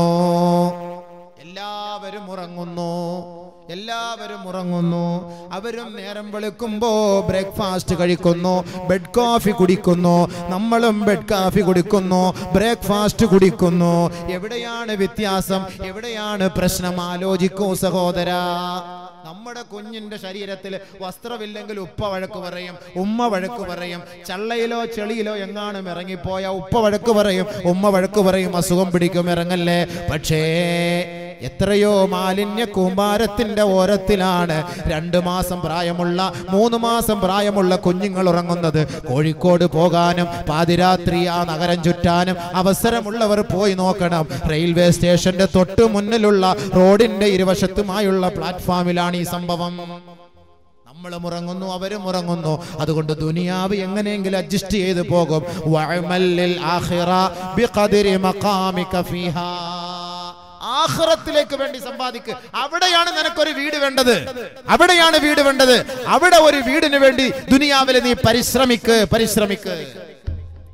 [SPEAKER 1] എല്ലാവരും ഉറങ്ങുന്നു. എല്ലാവരും ഉറങ്ങുന്നു. അവരും നേരം വെളുക്കുമ്പോ ബ്രേക്ക്ഫാസ്റ്റ് കഴിക്കുന്നു. ബെഡ് കോഫി കുടിക്കുന്നു. നമ്മളും ബെഡ് കോഫി കുടിക്കുന്നു. ബ്രേക്ക്ഫാസ്റ്റ് കുടിക്കുന്നു. എവിടെയാണ് വ്യത്യാസം? എവിടെയാണ് പ്രശ്നം? ആലോചിക്കൂ സഹോദര. നമ്മുടെ കുഞ്ഞിന്റെ ശരീരത്തിൽ വസ്ത്രമില്ലെങ്കിൽ ഉപ്പ വഴക്ക് പറയും ഉമ്മ വഴക്ക് പറയും ചള്ളയിലോ ചെളിയിലോ എങ്ങാനും ഇറങ്ങിപ്പോയ ഉപ്പ വഴക്ക് പറയും ഉമ്മ വഴക്ക് പറയും അസുഖം പിടിക്കും ഇറങ്ങല്ലേ? പക്ഷേ എത്രയോ മാലിന്യ കൂമ്പാരത്തിന്റെ ഓരത്തിലാണ് രണ്ടു മാസം പ്രായമുള്ള മൂന്ന് മാസം പ്രായമുള്ള കുഞ്ഞുങ്ങൾ ഉറങ്ങുന്നത്. കോഴിക്കോട് പോകാനും പാതിരാത്രി ആ നഗരം ചുറ്റാനും അവസരമുള്ളവർ പോയി നോക്കണം. റെയിൽവേ സ്റ്റേഷന്റെ തൊട്ട് മുന്നിലുള്ള റോഡിന്റെ ഇരുവശത്തുമായുള്ള പ്ലാറ്റ്ഫോമിലാണ് ഈ സംഭവം. നമ്മളും ഉറങ്ങുന്നു അവരും ഉറങ്ങുന്നു. അതുകൊണ്ട് ദുനിയാവ് എങ്ങനെയെങ്കിലും അഡ്ജസ്റ്റ് ചെയ്തു പോകും. വഅമല്ലിൽ ആഖിറ ബിഖദ്രി മഖാമിക ഫീഹാ. ആഖിറത്തിലേക്ക് വേണ്ടി സമ്പാദിക്ക്. അവിടെയാണ് നിനക്കൊരു വീട് വേണ്ടത്. അവിടെയാണ് വീട് വേണ്ടത്. അവിടെ ഒരു വീടിന് വേണ്ടി ദുനിയാവിലെ നീ പരിശ്രമിക്ക് പരിശ്രമിക്ക്.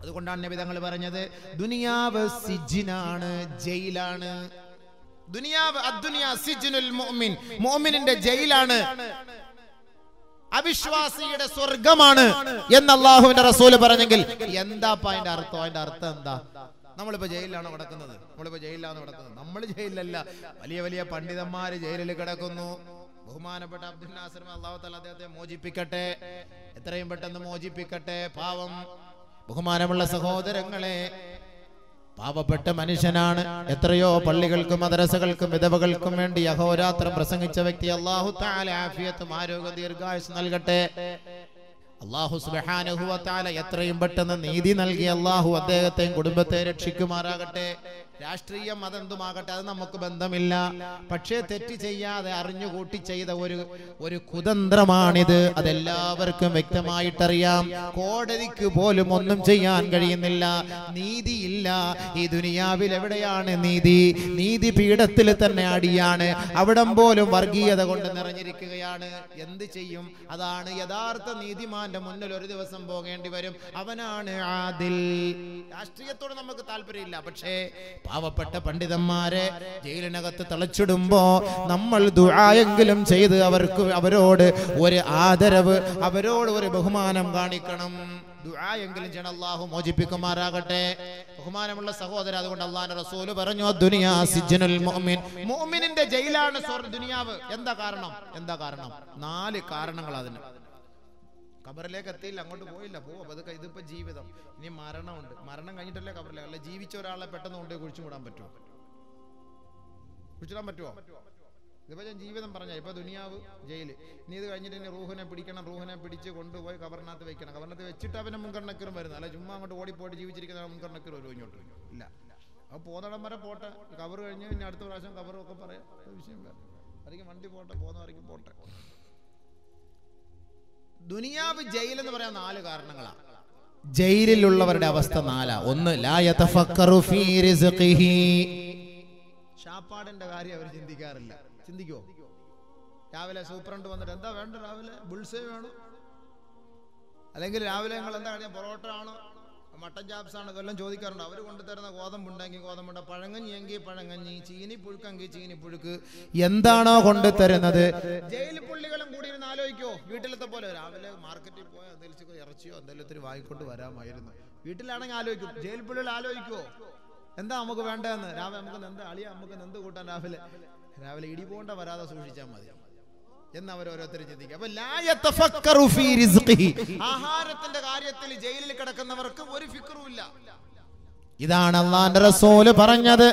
[SPEAKER 1] അതുകൊണ്ടാണ് നബി തങ്ങൾ പറഞ്ഞത് ദുനിയാവ് സിജിനാണ് ജയിലാണ്. ദുനിയാവ് അദ്ദുനിയ സിജ്നുൽ മുഅ്മിൻ. മുഅ്മിനിന്റെ ജയിലാണ്. അവിശ്വാസിയുടെ സ്വർഗമാണ് എന്ന് അള്ളാഹുവിന്റെ റസൂൽ പറഞ്ഞെങ്കിൽ എന്താ അതിന്റെ അർത്ഥം? അതിന്റെ അർത്ഥം എന്താ? നമ്മളിപ്പോ ജയിലിലാണ് കിടക്കുന്നത്? നമ്മളിപ്പോ ജയിലിലാണ് കിടക്കുന്നത്? നമ്മൾ ജയിലിലല്ല. വലിയ വലിയ പണ്ഡിതന്മാര് ജയിലിൽ കിടക്കുന്നു. ബഹുമാനപ്പെട്ട അബ്ദുൽ നാസർ അള്ളാഹു തല അദ്ദേഹത്തെ മോചിപ്പിക്കട്ടെ. എത്രയും പെട്ടെന്ന് മോചിപ്പിക്കട്ടെ. പാവം ബഹുമാനമുള്ള സഹോദരങ്ങളെ പാവപ്പെട്ട മനുഷ്യനാണ്. എത്രയോ പള്ളികൾക്കും മദ്രസകൾക്കും വിധവകൾക്കും വേണ്ടി അഹോരാത്രം പ്രസംഗിച്ച വ്യക്തി അള്ളാഹു താല ആഫിയത്തും ആരോഗ്യ ദീർഘായുസ് നൽകട്ടെ. അള്ളാഹു തആല എത്രയും പെട്ടെന്ന് നീതി നൽകി അള്ളാഹു അദ്ദേഹത്തെയും കുടുംബത്തെ രക്ഷിക്കുമാറാകട്ടെ. രാഷ്ട്രീയം അതെന്തുമാകട്ടെ അത് നമുക്ക് ബന്ധമില്ല. പക്ഷേ തെറ്റ് ചെയ്യാതെ അറിഞ്ഞുകൂട്ടി ചെയ്ത ഒരു ഒരു കുതന്ത്രമാണിത്. അതെല്ലാവർക്കും വ്യക്തമായിട്ടറിയാം. കോടതിക്ക് പോലും ഒന്നും ചെയ്യാൻ കഴിയുന്നില്ല. നീതിയില്ല. ഈ ദുനിയാവിൽ എവിടെയാണ് നീതി? നീതി പീഠത്തിൽ തന്നെ അടിയാണ്. അവിടം പോലും വർഗീയത കൊണ്ട് നിറഞ്ഞിരിക്കുകയാണ്. എന്ത് ചെയ്യും? അതാണ് യഥാർത്ഥ നീതിമാന്റെ മുന്നിൽ ഒരു ദിവസം പോകേണ്ടി വരും. അവനാണ് ആദിൽ. രാഷ്ട്രീയത്തോട് നമുക്ക് താല്പര്യമില്ല. പക്ഷേ പാവപ്പെട്ട പണ്ഡിതന്മാരെ ജയിലിനകത്ത് തളച്ചിടുമ്പോ നമ്മൾ ദുആയെങ്കിലും ചെയ്ത് അവർക്ക് അവരോട് ഒരു ആദരവ് അവരോട് ഒരു ബഹുമാനം കാണിക്കണം. ദുആയെങ്കിലും ചെയ്യണം. അള്ളാഹു മോചിപ്പിക്കുമാറാകട്ടെ. ബഹുമാനമുള്ള സഹോദരൻ അതുകൊണ്ട് അള്ളാഹു റസൂൽ പറഞ്ഞു ദുനിയാ സിജ്നുൽ മുഅ്മിൻ. മുഅ്മിനിന്റെ ജയിലാണ് ദുനിയാവ്. എന്താ കാരണം? എന്താ കാരണം? നാല് കാരണങ്ങൾ അതിന് കബറിലേക്ക് എത്തിയില്ല അങ്ങോട്ട് പോയില്ല. പോവും അത് ഇതിപ്പോ ജീവിതം. ഇനി മരണമുണ്ട്. മരണം കഴിഞ്ഞിട്ടല്ലേ ഖബറിലേക്ക് അല്ല ജീവിച്ച ഒരാളെ പെട്ടെന്ന് കൊണ്ടുപോയി കുഴിച്ചു വിടാൻ പറ്റുമോ കുഴിച്ചിടാൻ പറ്റുമോ ഇതിപ്പോ ഞാൻ ജീവിതം പറഞ്ഞ ഇപ്പൊ ദുനിയാവ് ജയിൽ ഇനി ഇത് കഴിഞ്ഞിട്ട് ഇനി റൂഹിനെ പിടിക്കണം. റൂഹിനെ പിടിച്ച് കൊണ്ടുപോയി കവറിനകത്ത് വെക്കണം. കവറിനകത്ത് വെച്ചിട്ട് അവനെ മുൻകണ്ണക്കരും വരുന്നത്. അല്ല ചുമ്മാ അങ്ങോട്ട് ഓടിപ്പോയിട്ട് ജീവിച്ചിരിക്കുന്ന മുൻകണ്ണക്കർ ഒരു ഇങ്ങോട്ട് ഇല്ല. അപ്പൊ പോന്നടം വരെ പോട്ടെ. കവർ കഴിഞ്ഞ് ഇനി അടുത്ത പ്രാവശ്യം കവറും ഒക്കെ പറയാം വിഷയം വേറെ. ആയിരിക്കും വണ്ടി പോട്ടെ പോകുന്നവരേക്കും പോട്ടെ. ദുനിയാവ് ജയിൽ എന്ന് പറയാൻ നാല് കാരണങ്ങളാണ് ജയിലിലുള്ളവരുടെ അവസ്ഥ നാലാ. ഒന്ന് ഷാപ്പാടിന്റെ കാര്യം അവർ ചിന്തിക്കാറില്ല. ചിന്തിക്കോ? രാവിലെ സൂപ്രണ്ട് വന്നിട്ട് എന്താ വേണ്ട രാവിലെ? ബുൾസേ വേണോ. അല്ലെങ്കിൽ രാവിലെ നിങ്ങൾ എന്താ കഴിഞ്ഞാൽ പൊറോട്ട ആണോ? മട്ടൻ ചാപ്സ് ആണ് ഇതെല്ലാം ചോദിക്കാറുണ്ട്. അവർ കൊണ്ടുതരുന്ന ഗോതമ്പുണ്ടെങ്കിൽ ഗോതമ്പുണ്ട്. പഴങ്കഞ്ഞി എങ്കിൽ പഴങ്ങഞ്ഞി ചീനി പുഴുക്കെങ്കിൽ ചീനി പുഴുക്ക്. എന്താണോ കൊണ്ടുതരുന്നത്? ജയിൽ പുള്ളികളും കൂടി ഇരുന്ന് ആലോചിക്കോ. വീട്ടിലത്തെ പോലെ രാവിലെ മാർക്കറ്റിൽ പോയാൽ എന്തെങ്കിലും ഇറച്ചിയോ എന്തെങ്കിലും ഒത്തിരി വാങ്ങിക്കൊണ്ട് വരാമായിരുന്നു. വീട്ടിലാണെങ്കിൽ ആലോചിക്കും. ജയിൽ പുള്ളികൾ ആലോചിക്കുവോ എന്താ നമുക്ക് വേണ്ടതെന്ന്? രാവിലെ നമുക്ക് നെന്ത് അളിയ നമുക്ക് നെന്ത് കൂട്ടാൻ രാവിലെ. രാവിലെ ഇടി പോണ്ട വരാതെ സൂക്ഷിച്ചാൽ മതി. എന്ന് അവർ ഓരോരുത്തരും ചിന്തിക്കുക. ആഹാരത്തിന്റെ കാര്യത്തിൽ ജയിലിൽ കിടക്കുന്നവർക്ക് ഒരു ഫിക്റും ഇല്ല ഇതാണ് അള്ളാന്റെ റസൂൽ പറഞ്ഞത്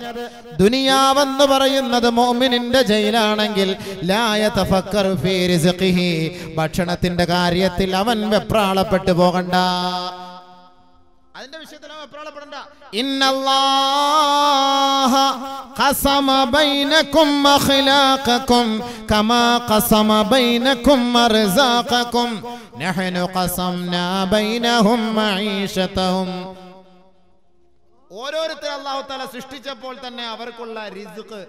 [SPEAKER 1] ദുനിയാവെന്ന് പറയുന്നത് മോമിനിന്റെ ജയിലാണെങ്കിൽ. ഭക്ഷണത്തിന്റെ കാര്യത്തിൽ അവൻ വെപ്രാളപ്പെട്ടു പോകണ്ട അതിന്റെ വിഷയത്തിൽ അഭിപ്രായപ്പെടണ്ട ഇന്നല്ലാഹ ഖസമ ബൈനകും അഖ്ലാഖകും കമാ ഖസമ ബൈനകും അർസാഖകും നഹ്നു ഖസംനാ ബൈനഹും മഈശതഹും. ഓരോരുത്തരെ അല്ലാഹു തആല സൃഷ്ടിച്ചപ്പോൾ തന്നെ അവർക്കുള്ള റിസ്ക്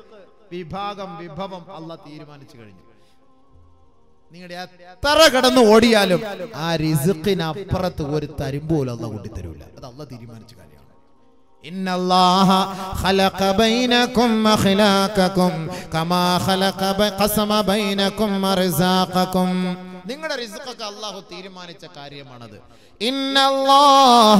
[SPEAKER 1] വിഭാഗം വിഭവം അള്ളാഹ് തീരുമാനിച്ചു കഴിഞ്ഞു. നിങ്ങളുടെ എത്ര കടന്ന് ഓടിയാലും ആ റിസുക്കിനപ്പുറത്ത് ഒരു തരുമ്പോലും അല്ല കൊണ്ടിത്തരൂല അത് അല്ല തീരുമാനിച്ച കാര്യമാണ് إن الله خلق بينكم أخلاقكم كما خلق ب- قسم بينكم أرزاقكم നിങ്ങളുടെ റിസ്ക്കൊക്കെ അള്ളാഹു തീരുമാനിച്ച കാര്യമാണത് ഇന്നല്ലാഹ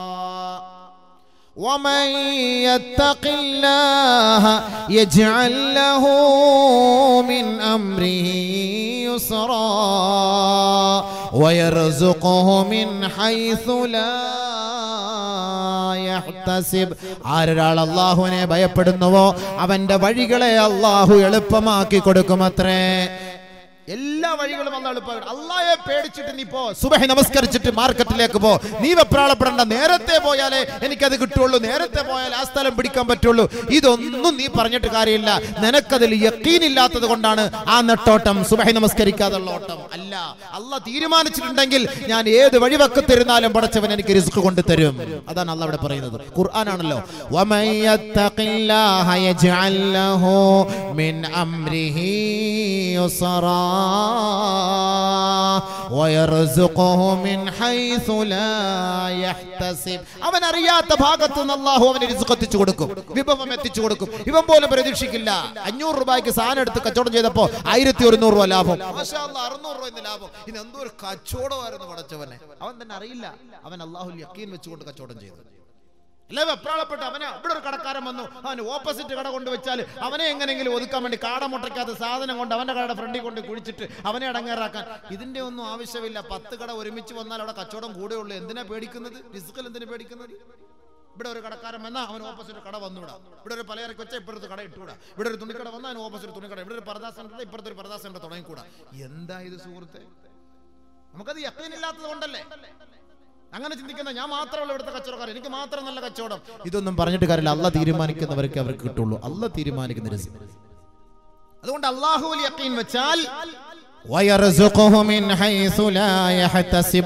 [SPEAKER 1] ومن يتق الله يجعل له من امره يسرا ويرزقه من حيث لا يحتسب ആരൊരാൾ അള്ളാഹുവിനെ ഭയപ്പെടുന്നുവോ അവന്റെ വഴികളെ അള്ളാഹു എളുപ്പമാക്കി കൊടുക്കുമത്രേ എല്ലാ വഴികളും അല്ല എളുപ്പമാണ് അള്ളാഹെ പേടിച്ചിട്ട് നീ പോ. സുബഹി നമസ്കരിച്ചിട്ട് മാർക്കറ്റിലേക്ക് പോ. നീ വെപ്രാളപ്പെടേണ്ട. നേരത്തെ പോയാലേ എനിക്കത് കിട്ടുള്ളൂ. നേരത്തെ പോയാൽ ആ സ്ഥലം പിടിക്കാൻ പറ്റുള്ളൂ. ഇതൊന്നും നീ പറഞ്ഞിട്ട് കാര്യമില്ല. നിനക്കതിൽ യക്കീനില്ലാത്തത് കൊണ്ടാണ് ആ നെട്ടോട്ടം സുബഹി നമസ്കരിക്കാതുള്ള ഓട്ടം. അല്ല അല്ല തീരുമാനിച്ചിട്ടുണ്ടെങ്കിൽ ഞാൻ ഏത് വഴിവക്കത്തിരുന്നാലും പടച്ചവൻ എനിക്ക് റിസ്ക് കൊണ്ട് തരും. അതാണ് അല്ല അവിടെ പറയുന്നത്. ഖുർആനാണല്ലോ. യജ്അൽ ലഹു മിൻ അംരിഹി യുസ്റാ. അവൻ അറിയാത്ത ഭാഗത്ത് നിന്ന് അള്ളാഹു അവന് റിസ്ക് എത്തിച്ചു കൊടുക്കും. വിഭവം എത്തിച്ചു കൊടുക്കും. ഇവൻ പോലും പ്രതീക്ഷിക്കില്ല. അഞ്ഞൂറ് രൂപയ്ക്ക് സാധനം എടുത്ത് കച്ചവടം ചെയ്തപ്പോ ആയിരത്തി ഒരുന്നൂറ് രൂപ ലാഭം. അറുന്നൂറ് രൂപ ലാഭം. ഇനി എന്തോ ഒരു കച്ചവടമായിരുന്നു പടച്ചവനെ. അവൻ തന്നെ അറിയില്ല. അവൻ അള്ളാഹു യക്കീൻ വെച്ചുകൊണ്ട് കച്ചവടം ചെയ്തു. അല്ലെ വെപ്രാളപ്പെട്ട് അവനെ ഇവിടെ ഒരു കടക്കാരൻ വന്നു. അവന് ഓപ്പോസിറ്റ് കട കൊണ്ടുവച്ചാൽ അവനെ എങ്ങനെയെങ്കിലും ഒതുക്കാൻ വേണ്ടി കാട മുട്ടയ്ക്കാത്ത സാധനം കൊണ്ട് അവന്റെ കടയുടെ ഫ്രണ്ടിൽ കൊണ്ട് കുഴിച്ചിട്ട് അവനെ അടങ്ങേറാക്കാൻ. ഇതിന്റെ ഒന്നും ആവശ്യമില്ല. പത്ത് കട ഒരുമിച്ച് വന്നാൽ അവിടെ കച്ചവടം കൂടെ ഉള്ളൂ. എന്തിനാ പേടിക്കുന്നത്? റിസ്കിൽ എന്തിനാ പേടിക്കുന്നത്? ഇവിടെ ഒരു കടക്കാരൻ വന്നാൽ അവൻ ഓപ്പോസിറ്റ് കട വന്നുവിടാ. ഇവിടെ ഒരു പലചരക്ക് വെച്ചാൽ ഇപ്പുറത്ത് കട ഇട്ടുകൂടാ ഇവിടെ ഒരു തുണിക്കട വന്നാൽ അവൻ ഓപ്പോസിറ്റ് തുണിക്കട ഇവിടെ ഒരു പരദാ സെന്റർ ഇപ്പുറത്ത് ഒരു പരദാ സെന്റർ തുടങ്ങിക്കൂടാ. എന്താ ഇത് സുഹൃത്തെ? നമുക്കത് യക്കീനില്ലാത്തത് കൊണ്ടല്ലേ? അങ്ങനെ ചിന്തിക്കുന്ന ഞാൻ മാത്രമല്ല ഇവിടുത്തെ കച്ചവടക്കാരൻ എനിക്ക് മാത്രം നല്ല കച്ചവടം. ഇതൊന്നും പറഞ്ഞിട്ട് കാര്യമില്ല. അല്ല തീരുമാനിക്കുന്നവർക്ക് അവർക്ക് കിട്ടുള്ളൂ. അല്ല തീരുമാനിക്കുന്ന രസം അതുകൊണ്ട് അള്ളാഹു യക്കീൻ വെച്ചാൽ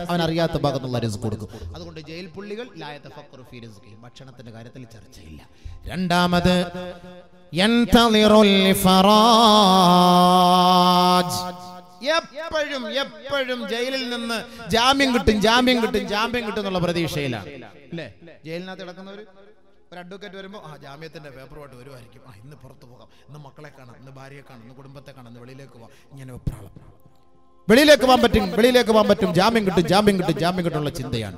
[SPEAKER 1] അവൻ അറിയാത്ത ഭാഗത്തുള്ള റിസ്ക് കൊടുക്കും. അതുകൊണ്ട് ജയിൽ പുള്ളികൾ ഭക്ഷണത്തിന്റെ കാര്യത്തിൽ ചർച്ചയില്ല. രണ്ടാമത് യൻതളിറുൽ ഫറാജ്. എപ്പോഴും എപ്പോഴും ജയിലിൽ നിന്ന് ജാമ്യം കിട്ടും ജാമ്യം കിട്ടും ജാമ്യം കിട്ടും എന്നുള്ള പ്രതീക്ഷയിലാണ്. അല്ലേ? ജയിലിനകത്ത് കിടക്കുന്നവർ ഒരു അഡ്വക്കേറ്റ് വരുമ്പോൾ ആ ജാമ്യത്തിന്റെ പേപ്പറുമായിട്ട് വരുമായിരിക്കും ആ ഇന്ന് പുറത്തു പോകാം. ഇന്ന് മക്കളെ കാണാം ഇന്ന് ഭാര്യയെ കാണാം ഇന്ന് കുടുംബത്തെ കാണാം ഇന്ന് വെളിയിലേക്ക് പോകാം. ഇങ്ങനെ വെപ്രാളം വെളിയിലേക്ക് പോകാൻ പറ്റും വെളിയിലേക്ക് പോകാൻ പറ്റും. ജാമ്യം കിട്ടും ജാമ്യം കിട്ടും ജാമ്യം കിട്ടുള്ള ചിന്തയാണ്.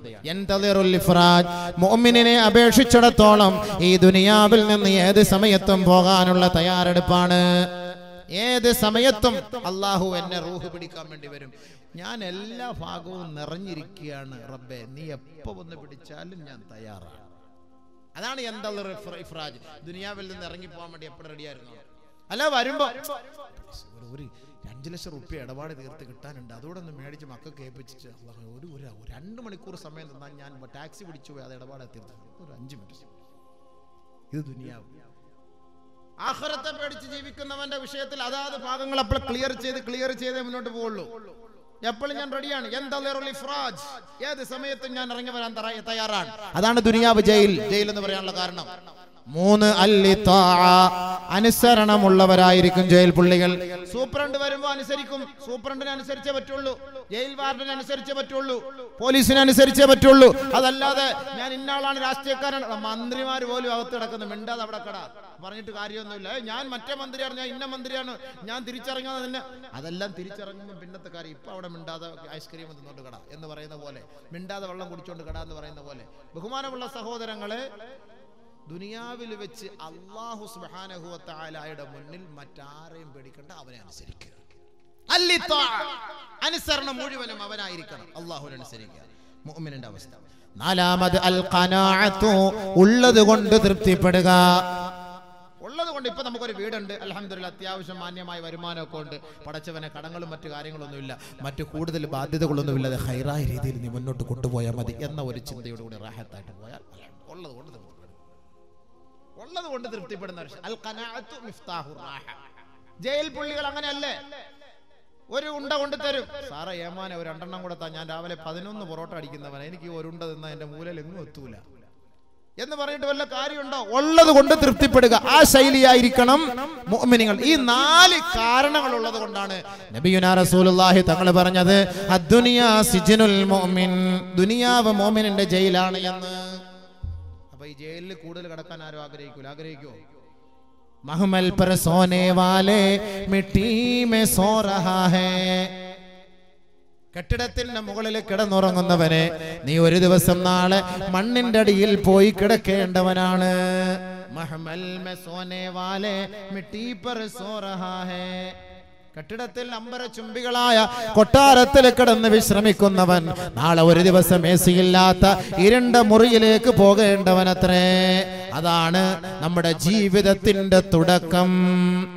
[SPEAKER 1] മോമിനെ അപേക്ഷിച്ചിടത്തോളം ഈ ദുനിയാവിൽ നിന്ന് ഏത് സമയത്തും പോകാനുള്ള തയ്യാറെടുപ്പാണ്? ഏത് സമയത്തും അള്ളാഹു എന്നെ റൂഹ് പിടിക്കാൻ വേണ്ടി വരും. ഞാൻ എല്ലാ ഭാഗവും നിറഞ്ഞിരിക്കുകയാണ് റബ്ബെ. നീ എപ്പോ വന്ന് പിടിച്ചാലും ഞാൻ തയ്യാറാണ്. അതാണ് എന്താ ഇഫ്രാജ് ദുനിയാവിൽ നിന്ന് ഇറങ്ങി പോകാൻ വേണ്ടി എപ്പോഴും റെഡിയായിരുന്നു? അല്ല വരുമ്പോ ഒരു- അഞ്ചു ലക്ഷം റുപ്യ ഇടപാട് തീർത്ത് കിട്ടാനുണ്ട്. അതോടെ ഒന്ന് മേടിച്ച് മക്കൾക്ക് ഏൽപ്പിച്ചിട്ട് ഒരു ഒരു ഒരു രണ്ട് മണിക്കൂർ സമയം തന്നാൽ ഞാൻ ടാക്സി പിടിച്ചു പോയി അത് ഇടപാട് തീർത്ത്. ഒരു അഞ്ച് മിനിറ്റ്. ഇത് ദുനിയാവ്. ആഹ്റത്തെ പേടിച്ച് ജീവിക്കുന്നവന്റെ വിഷയത്തിൽ അതാത് ഭാഗങ്ങൾ അപ്പോൾ ക്ലിയർ ചെയ്ത് ക്ലിയർ ചെയ്തേ മുന്നോട്ട് പോവുള്ളൂ. എപ്പോഴും ഞാൻ റെഡിയാണ് എന്താ ഇഫ്രാജ് ഏത് സമയത്തും ഞാൻ ഇറങ്ങി വരാൻ തയ്യാറാണ്. അതാണ് ദുനിയാവ് ജയിൽ. ജയിൽ എന്ന് പറയാനുള്ള കാരണം. മൂന്ന് അല്ലിത്താ അനുസരണമുള്ളവരായിരിക്കും ജയിൽ പുള്ളികൾ. സൂപ്രണ്ട് വരുമ്പോ അനുസരിക്കും. സൂപ്രണ്ടിനെ അനുസരിച്ചേ പറ്റുള്ളൂ. ജയിൽ വാർഡിനെ അനുസരിച്ചേ പറ്റുള്ളൂ. പോലീസിനെ അനുസരിച്ചേ പറ്റുള്ളൂ. അതല്ലാതെ ഞാൻ ഇന്നാളാണ് രാഷ്ട്രീയക്കാരൻ. മന്ത്രിമാർ പോലും അകത്ത് കിടക്കുന്നു. മിണ്ടാതെ അവിടെ കട. പറഞ്ഞിട്ട് കാര്യമൊന്നുമില്ല. ഞാൻ മറ്റേ മന്ത്രിയാണ് ഞാൻ ഇന്ന മന്ത്രിയാണ്. ഞാൻ തിരിച്ചറങ്ങാതെ തന്നെ അതെല്ലാം തിരിച്ചറങ്ങുമ്പോൾ പിന്നത്തെ കാര്യം ഇപ്പൊ അവിടെ മിണ്ടാതെ ഐസ്ക്രീം തിന്നോണ്ട് കട എന്ന് പറയുന്ന പോലെ. മിണ്ടാതെ വെള്ളം കുടിച്ചോണ്ട് കട എന്ന് പറയുന്ന പോലെ. ബഹുമാനമുള്ള സഹോദരങ്ങളെ ദുനിയാവിൽ വെച്ച് അള്ളാഹു സുബാനഹുവത്തായാലയുടെ മുന്നിൽ മറ്റാരെയും പേടിക്കണ്ട അവനെ അനുസരിക്കുക. അനുസരണം മുഴുവനും അവനായിരിക്കണം. അള്ളാഹുവിനനുസരിക്കുക മുഅ്മിനിന്റെ അവസ്ഥ. നാലാമത് അൽ ഖനാഅത്തു ഉള്ളത് കൊണ്ട് തൃപ്തിപ്പെടുക. ഉള്ളത് കൊണ്ട് ഇപ്പൊ നമുക്കൊരു വീടുണ്ട്. അലഹമില്ല അത്യാവശ്യം മാന്യമായ വരുമാനമൊക്കെ ഉണ്ട്. പടച്ചവനെ കടങ്ങളും മറ്റു കാര്യങ്ങളൊന്നുമില്ല. മറ്റു കൂടുതൽ ബാധ്യതകളൊന്നുമില്ലാതെ ഹൈറായ രീതിയിൽ നീ മുന്നോട്ട് കൊണ്ടുപോയാൽ മതി എന്ന ഒരു ചിന്തയോടുകൂടി റാഹത്തായിട്ട് പോയാൽ ഉള്ളത് കൊണ്ട് ഉള്ളത് കൊണ്ട് തൃപ്തിപ്പെടുന്ന ജയിൽ പുള്ളികൾ അങ്ങനെയല്ലേ? ഒരു ഉണ്ട കൊണ്ട് തരും. സാറേ ഏമാനെ ഒരു രണ്ടെണ്ണം കൂടെ താ. ഞാൻ രാവിലെ പതിനൊന്ന് പൊറോട്ട അടിക്കുന്നവൻ എനിക്ക് ഒരു ഉണ്ട തിന്നാ എന്റെ മൂലയിൽ എങ്ങും എത്തൂല. എന്ന് പറഞ്ഞിട്ട് വല്ല കാര്യമുണ്ടോ? ഉള്ളത് കൊണ്ട് തൃപ്തിപ്പെടുക. ആ ശൈലിയായിരിക്കണം ഈ നാല് കാരണങ്ങൾ ഉള്ളത് കൊണ്ടാണ് നബിയുനാ റസൂലുള്ളാഹി തങ്ങൾ പറഞ്ഞത് അദ്ദുനിയാ സിജ്നുൽ മുഅ്മിൻ. ദുനിയാവ് മുഅ്മിനിന്റെ ജയിലാണ് എന്ന്. അപ്പൊ ഈ ജയിലിൽ കൂടുതൽ കിടക്കാൻ ആരും ആഗ്രഹിക്കൂല? ആഗ്രഹിക്കോ? മഹമൽ പർ സോനേ വാലേ മിട്ടി മേ സോ രഹാ ഹേ. കെട്ടിടത്തിന്റെ മുകളിൽ കിടന്നുറങ്ങുന്നവനെ നീ ഒരു ദിവസം നാളെ മണ്ണിന്റെ അടിയിൽ പോയി കിടക്കേണ്ടവനാണ്. മഹമൽ മേ സോനേ വാലേ മിട്ടി പർ സോ രഹാ ഹേ. കെട്ടിടത്തിൽ അമ്പര ചുംബികളായ കൊട്ടാരത്തിൽ കിടന്ന് വിശ്രമിക്കുന്നവൻ നാളെ ഒരു ദിവസം എ ഇല്ലാത്ത ഇരണ്ട മുറിയിലേക്ക് പോകേണ്ടവനത്രേ. അതാണ് നമ്മുടെ ജീവിതത്തിന്റെ തുടക്കം.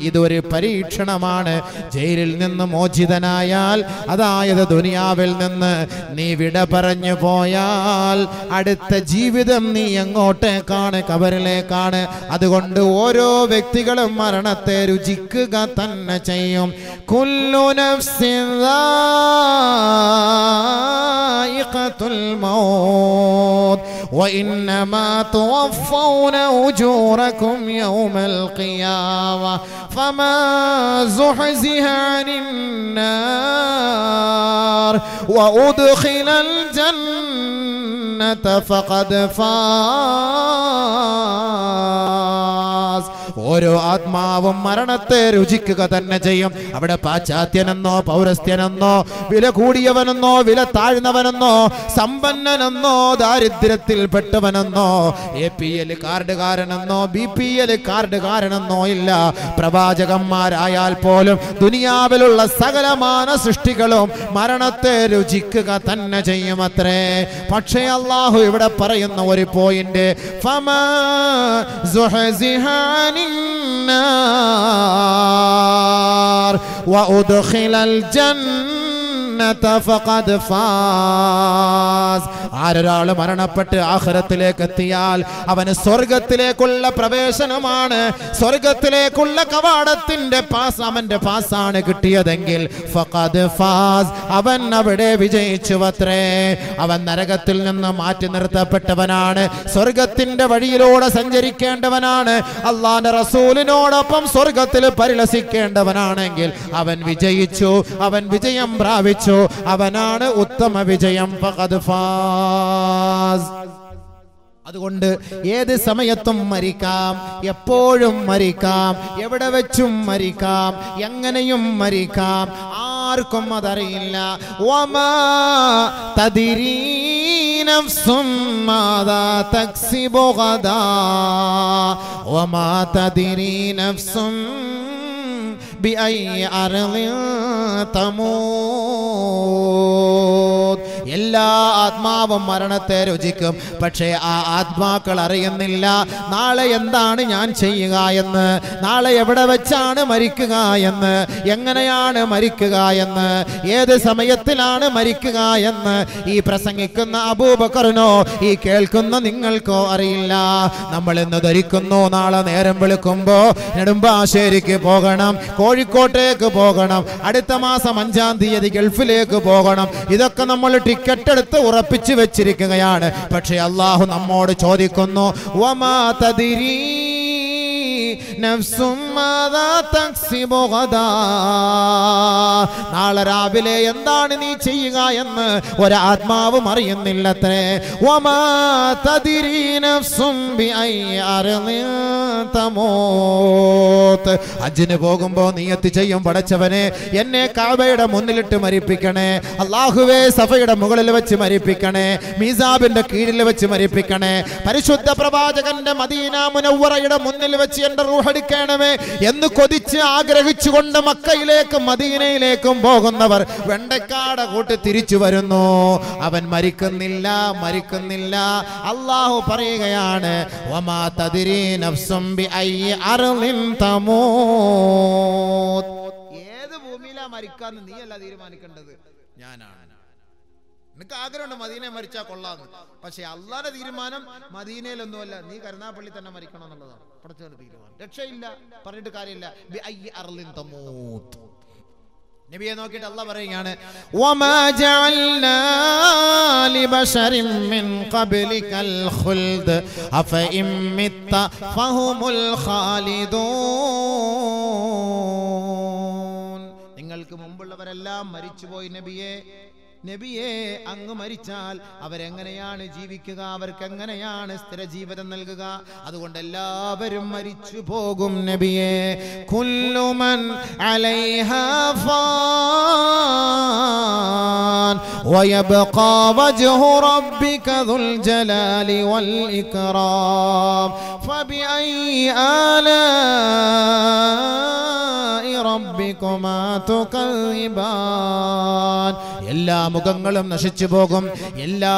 [SPEAKER 1] ഇതൊരു പരീക്ഷണമാണ്. ജയിലിൽ നിന്ന് മോചിതനായാൽ അതായത് ദുനിയാവിൽ നിന്ന് നീ വിട പറഞ്ഞു പോയാൽ അടുത്ത ജീവിതം നീ എങ്ങോട്ടേക്കാണ് കബറിലേക്കാണ് അതുകൊണ്ട് ഓരോ വ്യക്തികളും മരണത്തെ രുചിക്കുക തന്നെ ചെയ്യും. كل نفس ذائقة الموت وإنما توفون أجوركم يوم القيامة. فما زحزح عن النار وأدخل الجنة فقد فاز. ഓരോ ആത്മാവും മരണത്തെ രുചിക്കുക തന്നെ ചെയ്യും. അവിടെ പാശ്ചാത്യനെന്നോ പൗരസ്ത്യനെന്നോ വില കൂടിയവനെന്നോ വില താഴ്ന്നവനെന്നോ സമ്പന്നനെന്നോ ദാരിദ്ര്യത്തിൽ പെട്ടവനെന്നോ എ പി എൽ കാർഡുകാരനെന്നോ ബി പി എൽ കാർഡുകാരനെന്നോ ഇല്ല. പ്രവാചകന്മാരായാൽ പോലും ദുനിയാവിലുള്ള സകലമാന സൃഷ്ടികളും മരണത്തെ രുചിക്കുക തന്നെ ചെയ്യും അത്രേ. പക്ഷേ അള്ളാഹു ഇവിടെ പറയുന്ന ഒരു പോയിന്റ് ഫമ സുഹസിഹ عن النار وأدخل الجنة. ആരൊരാൾ മരണപ്പെട്ട് ആഹ്റത്തിലേക്ക് എത്തിയാൽ അവന് സ്വർഗത്തിലേക്കുള്ള പ്രവേശനമാണ്. സ്വർഗത്തിലേക്കുള്ള കവാടത്തിന്റെ പാസ് അവന്റെ പാസാണ് കിട്ടിയതെങ്കിൽ ഫഖദ് ഫാസ് അവൻ അവിടെ വിജയിച്ചു അത്രേ അവൻ നരകത്തിൽ നിന്ന് മാറ്റി നിർത്തപ്പെട്ടവനാണ്. സ്വർഗത്തിന്റെ വഴിയിലൂടെ സഞ്ചരിക്കേണ്ടവനാണ്. അള്ളാന്റെ റസൂലിനോടൊപ്പം സ്വർഗത്തിൽ പരിലസിക്കേണ്ടവനാണെങ്കിൽ അവൻ വിജയിച്ചു. അവൻ വിജയം പ്രാപിച്ചു. അവനാണ് ഉത്തമ വിജയം. ഫാസ്. അതുകൊണ്ട് ഏത് സമയത്തും മരിക്കാം. എപ്പോഴും മരിക്കാം. എവിടെ വെച്ചും മരിക്കാം. എങ്ങനെയും മരിക്കാം. ആർക്കും അതറിയില്ല. വമാ بأي أرض تموت എല്ലാ ആത്മാവും മരണത്തെ രുചിക്കും. പക്ഷേ ആ ആത്മാക്കൾ അറിയുന്നില്ല. നാളെ എന്താണ് ഞാൻ ചെയ്യുക എന്ന്. നാളെ എവിടെ വെച്ചാണ് മരിക്കുക എന്ന്. എങ്ങനെയാണ് മരിക്കുക എന്ന്. ഏത് സമയത്തിലാണ് മരിക്കുക എന്ന്. ഈ പ്രസംഗിക്കുന്ന അബൂബക്കറിനോ ഈ കേൾക്കുന്ന നിങ്ങൾക്കോ അറിയില്ല. നമ്മൾ ഇന്ന് ധരിക്കുന്നു നാളെ നേരം വിളിക്കുമ്പോൾ നെടുമ്പാശ്ശേരിക്ക് പോകണം കോഴിക്കോട്ടേക്ക് പോകണം അടുത്ത മാസം അഞ്ചാം തീയതി ഗൾഫിലേക്ക് പോകണം. ഇതൊക്കെ നമ്മൾ ടിക്കറ്റ് എടുത്ത് ഉറപ്പിച്ചു വെച്ചിരിക്കുകയാണ്. പക്ഷെ അള്ളാഹു നമ്മോട് ചോദിക്കുന്നു വമാ തദിരീ നാളെ രാവിലെ എന്താണ് നീ ചെയ്യുക എന്ന് ഒരാത്മാവും അറിയുന്നില്ലത്രേ. ഹജ്ജിന് പോകുമ്പോ നീയത്ത് ചെയ്യും പടച്ചവനെ എന്നെ കാബയുടെ മുന്നിലിട്ട് മരിപ്പിക്കണേ. അള്ളാഹുവേ സഫയുടെ മുകളിൽ വെച്ച് മരിപ്പിക്കണേ. മീസാബിന്റെ കീഴിൽ വെച്ച് മരിപ്പിക്കണേ. പരിശുദ്ധ പ്രവാചകന്റെ മദീന മുനവ്വറയുടെ മുന്നിൽ വെച്ച് എന്റെ റൂഹടിക്കണമേ എന്ന് കൊതിച്ച് ആഗ്രഹിച്ചുകൊണ്ട് മക്കയിലേക്കും മദീനയിലേക്കും പോകുന്നവർ വെണ്ടക്കാട കൂട്ടി തിരിച്ചു വരുന്നു. അവൻ മരിക്കുന്നില്ല മരിക്കുന്നില്ല. അള്ളാഹു പറയുകയാണ്. ഏത് ഭൂമിയിലാ മരിക്കാന്ന് നീയല്ല തീരുമാനിക്കേണ്ടത്? ഞാനാണ്. നിനക്ക് ആഗ്രഹമുണ്ട് മദീനെ മരിച്ചാൽ കൊള്ളാന്ന്. പക്ഷെ അള്ളാന്റെ തീരുമാനം മദീനയിലൊന്നുമല്ല. നീ കരുനാപ്പള്ളി തന്നെ മരിക്കണം എന്നുള്ളതാണ് പടച്ചവന്റെ തീരുമാനം. രക്ഷയില്ല. പറഞ്ഞിട്ട് കാര്യമില്ല. നബിയെ നോക്കിയിട്ട് അല്ല പറയുകയാണ് നിങ്ങൾക്ക് മുമ്പുള്ളവരെല്ലാം മരിച്ചുപോയി നബിയെ. നബിയെ അങ്ങ് മരിച്ചാൽ അവരെങ്ങനെയാണ് ജീവിക്കുക അവർക്ക് എങ്ങനെയാണ് സ്ഥിര ജീവിതം നൽകുക അതുകൊണ്ട് എല്ലാവരും മരിച്ചു പോകും നബിയെ കുല്ലുമൻ അലൈഹാ ഫാൻ ويبقى وجه ربك ذو الجلال والإكرام فبأي آلاء ربكما تكذبان എല്ലാ മുഖങ്ങളും നശിച്ചു പോകും. എല്ലാ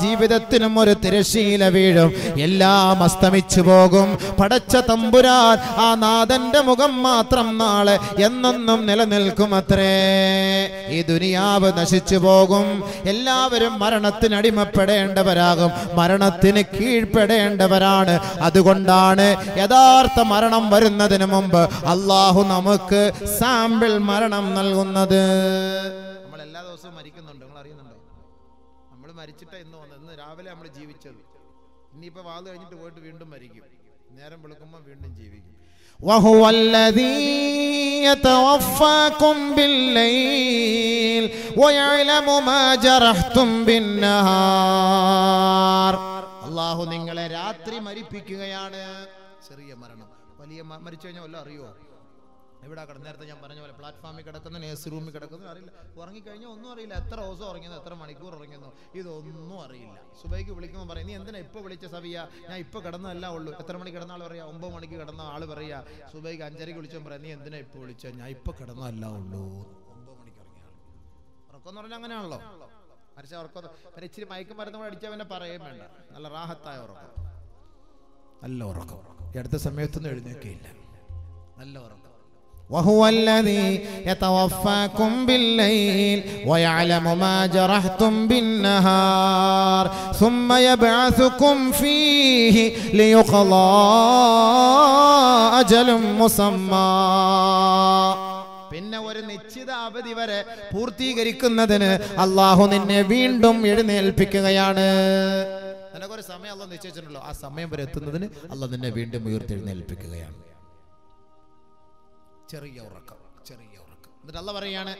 [SPEAKER 1] ജീവിതത്തിനും ഒരു തിരശീല വീഴും. എല്ലാം അസ്തമിച്ചു പോകും. പടച്ച തമ്പുരാൻ ആ നാഥന്റെ മുഖം മാത്രം നാളെ എന്നെന്നും നിലനിൽക്കും അത്രേ ഈ ദുനിയാവ് നശിച്ചു പോകും. എല്ലാവരും മരണത്തിന് അടിമപ്പെടേണ്ടവരാകും. മരണത്തിന് കീഴ്പ്പെടേണ്ടവരാണ്. അതുകൊണ്ടാണ് യഥാർത്ഥ മരണം വരുന്നതിന് മുമ്പ് അള്ളാഹു നമുക്ക് സാമ്പിൾ മരണം നൽകുന്നത്. ദിവസവും മരിക്കുന്നുണ്ട് നിങ്ങൾ അറിയുന്നുണ്ടോ നമ്മൾ മരിച്ചിട്ട് ഇന്ന് വന്നത് ഇന്ന് രാവിലെ നമ്മൾ ജീവിച്ചത് ഇനിയിപ്പോ വാത് കഴിഞ്ഞിട്ട് പോയിട്ട് വീണ്ടും മരിക്കും നേരം വെളുക്കുമ്പോൾ വീണ്ടും ജീവിക്കും وهو الذي يتوفاكم بالليل ويعلم ما جرحتم بالنهار അള്ളാഹു നിങ്ങളെ രാത്രി മരിപ്പിക്കുകയാണ് ചെറിയ മരണം വലിയ മ- മരിച്ചു കഴിഞ്ഞാൽ വല്ലതും അറിയുമോ എവിടെ കിടന്ന് നേരത്തെ ഞാൻ പറഞ്ഞ പോലെ പ്ലാറ്റ്ഫോമിൽ കിടക്കുന്നു നേഴ്സ് റൂമിൽ കിടക്കുന്നു അറിയില്ല. ഉറങ്ങിക്കഴിഞ്ഞാൽ ഒന്നും അറിയില്ല. എത്ര ദിവസം ഉറങ്ങുന്നു എത്ര മണിക്കൂർ ഉറങ്ങുന്നു ഇതൊന്നും അറിയില്ല. സുബൈക്ക് വിളിക്കുമ്പോൾ പറയും നീ എന്തിനാ ഇപ്പോൾ വിളിച്ച സവിയ? ഞാൻ ഇപ്പോൾ കിടന്നതല്ല ഉള്ളൂ. എത്ര മണി കിടന്ന ആൾ പറയാ? ഒമ്പത് മണിക്ക് കിടന്ന ആൾ പറയാ. സുബൈക്ക് അഞ്ചരയ്ക്ക് വിളിച്ചോ പറയാം നീ എന്തിനാ ഇപ്പോൾ വിളിച്ച? ഞാൻ ഇപ്പോൾ കിടന്നതല്ല ഉള്ളൂ. ഒമ്പത് മണിക്ക് ഉറങ്ങിയ ആൾ ഉറക്കം എന്ന് പറഞ്ഞാൽ അങ്ങനെയാണല്ലോ. മരിച്ച ഉറക്കം പിന്നെ ഇച്ചിരി മയക്കം മരുന്ന് അടിച്ചാൽ പിന്നെ പറയുകയും വേണ്ട. നല്ല റാഹത്തായ ഉറക്കം. നല്ല ഉറക്കം. അടുത്ത സമയത്തൊന്നും എഴുന്നേക്കില്ല നല്ല ഉറക്കം. وهو الذي يتوفاكم بالليل ويعلم ما جرحتم بالنهار ثم يبعثكم فيه ليقضى أجل مسمى പിന്നെ ഒരു നിശ്ചിത അവധി വരെ പൂർത്തീകരിക്കുന്നതിന് അള്ളാഹു നിന്നെ വീണ്ടും എഴുന്നേൽപ്പിക്കുകയാണ് നിനക്കൊരു സമയം അല്ല നിശ്ചയിച്ചിട്ടുണ്ടല്ലോ ആ സമയം വരെ എത്തുന്നതിന് അല്ല നിന്നെ വീണ്ടും ഉയർത്തെഴുന്നേൽപ്പിക്കുകയാണ് ചെറിയ ഉറക്കം ചെറിയ ഉറക്കം. എന്നിട്ട് അല്ല പറയാണ്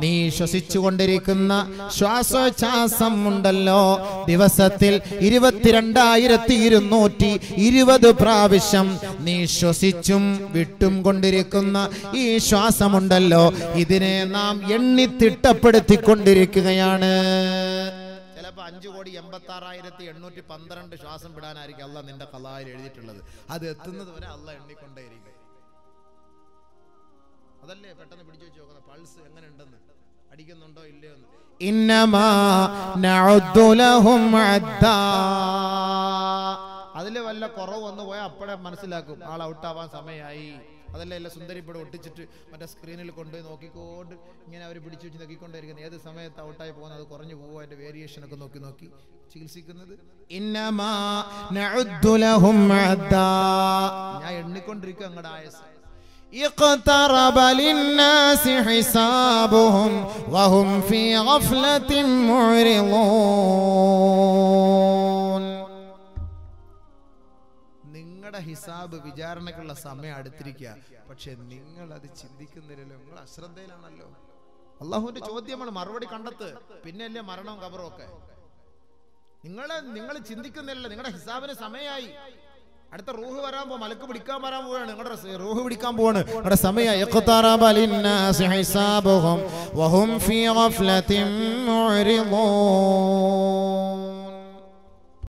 [SPEAKER 1] നീ ശ്വാസോച്ഛാസം ശ്വസിച്ചുകൊണ്ടിരിക്കുന്ന ശ്വാസോച്ഛ്വാസം ഉണ്ടല്ലോ. ദിവസത്തിൽ ഇരുപത്തിരണ്ടായിരത്തി ഇരുന്നൂറ്റി ഇരുപത് പ്രാവശ്യം നീ ശ്വസിച്ചും വിട്ടും കൊണ്ടിരിക്കുന്ന ഈ ശ്വാസമുണ്ടല്ലോ. ഇതിനെ നാം എണ്ണിത്തിട്ടപ്പെടുത്തിക്കൊണ്ടിരിക്കുകയാണ് അഞ്ചു കോടി എൺപത്തി ആറായിരത്തി എണ്ണൂറ്റി പന്ത്രണ്ട് ശ്വാസം വിടാനായിരിക്കും അല്ല നിന്റെ കലായിൽ എഴുതിയിട്ടുള്ളത്. അത് എത്തുന്നത് വരെ അല്ല എണ്ണിക്കൊണ്ടേയിരിക്കും. അതല്ലേ പെട്ടെന്ന് പിടിച്ചു വെച്ച് നോക്കുന്ന പൾസ് എങ്ങനെ ഉണ്ടെന്ന് അടിക്കുന്നുണ്ടോ ഇല്ലയോ എന്ന്. അതിൽ വല്ല കുറവ് വന്നു പോയാൽ അപ്പോഴേ മനസ്സിലാക്കും. ആൾ ഔട്ടാവാൻ സമയമായി അതല്ലേ എല്ലാം സുന്ദരിപ്പടം ഒട്ടിച്ചിട്ട് മറ്റേ സ്ക്രീനിൽ കൊണ്ടുപോയി നോക്കിക്കൊണ്ട് ഇങ്ങനെ അവർ പിടിച്ചു വെച്ച് നോക്കിക്കൊണ്ടിരിക്കുന്നത് ഏത് സമയത്ത് ഔട്ടായി പോകുന്നത് അത് കുറഞ്ഞു പോകുമോ അതിന്റെ വേരിയേഷൻ ഒക്കെ നോക്കി നോക്കി ചികിത്സിക്കുന്നത് ഇന്നമാ നഉദ്ദു ലഹും അദ്ദാ. ഞാൻ എണ്ണിക്കൊണ്ടിരിക്കുക അങ്ങടെ ആയസ് اقترب للناس حسابهم وهم في غفلة معرضون നിങ്ങളുടെ ഹിസാബ് വിചാരണക്കുള്ള സമയം അടുത്തിരിക്കുക. പക്ഷെ നിങ്ങൾ അത് ചിന്തിക്കുന്നില്ലല്ലോ നിങ്ങൾ അശ്രദ്ധയിലാണല്ലോ. അള്ളാഹുവിന്റെ ചോദ്യമാണ് മറുപടി കണ്ടെത്ത്. പിന്നെയല്ലേ മരണവും കബറും ഒക്കെ. നിങ്ങൾ നിങ്ങൾ ചിന്തിക്കുന്നില്ലല്ലോ നിങ്ങളുടെ ഹിസാബിന് സമയമായി. അടുത്ത റൂഹ് വരാൻ പോകും മലക്ക് പിടിക്കാൻ വരാൻ പോവാണ്. നിങ്ങളുടെ റൂഹ് പിടിക്കാൻ പോവാണ്. നിങ്ങളുടെ സമയം. വഹും ഫീ ഗഫ്ലത്തിൻ മുഅരിദൂൻ.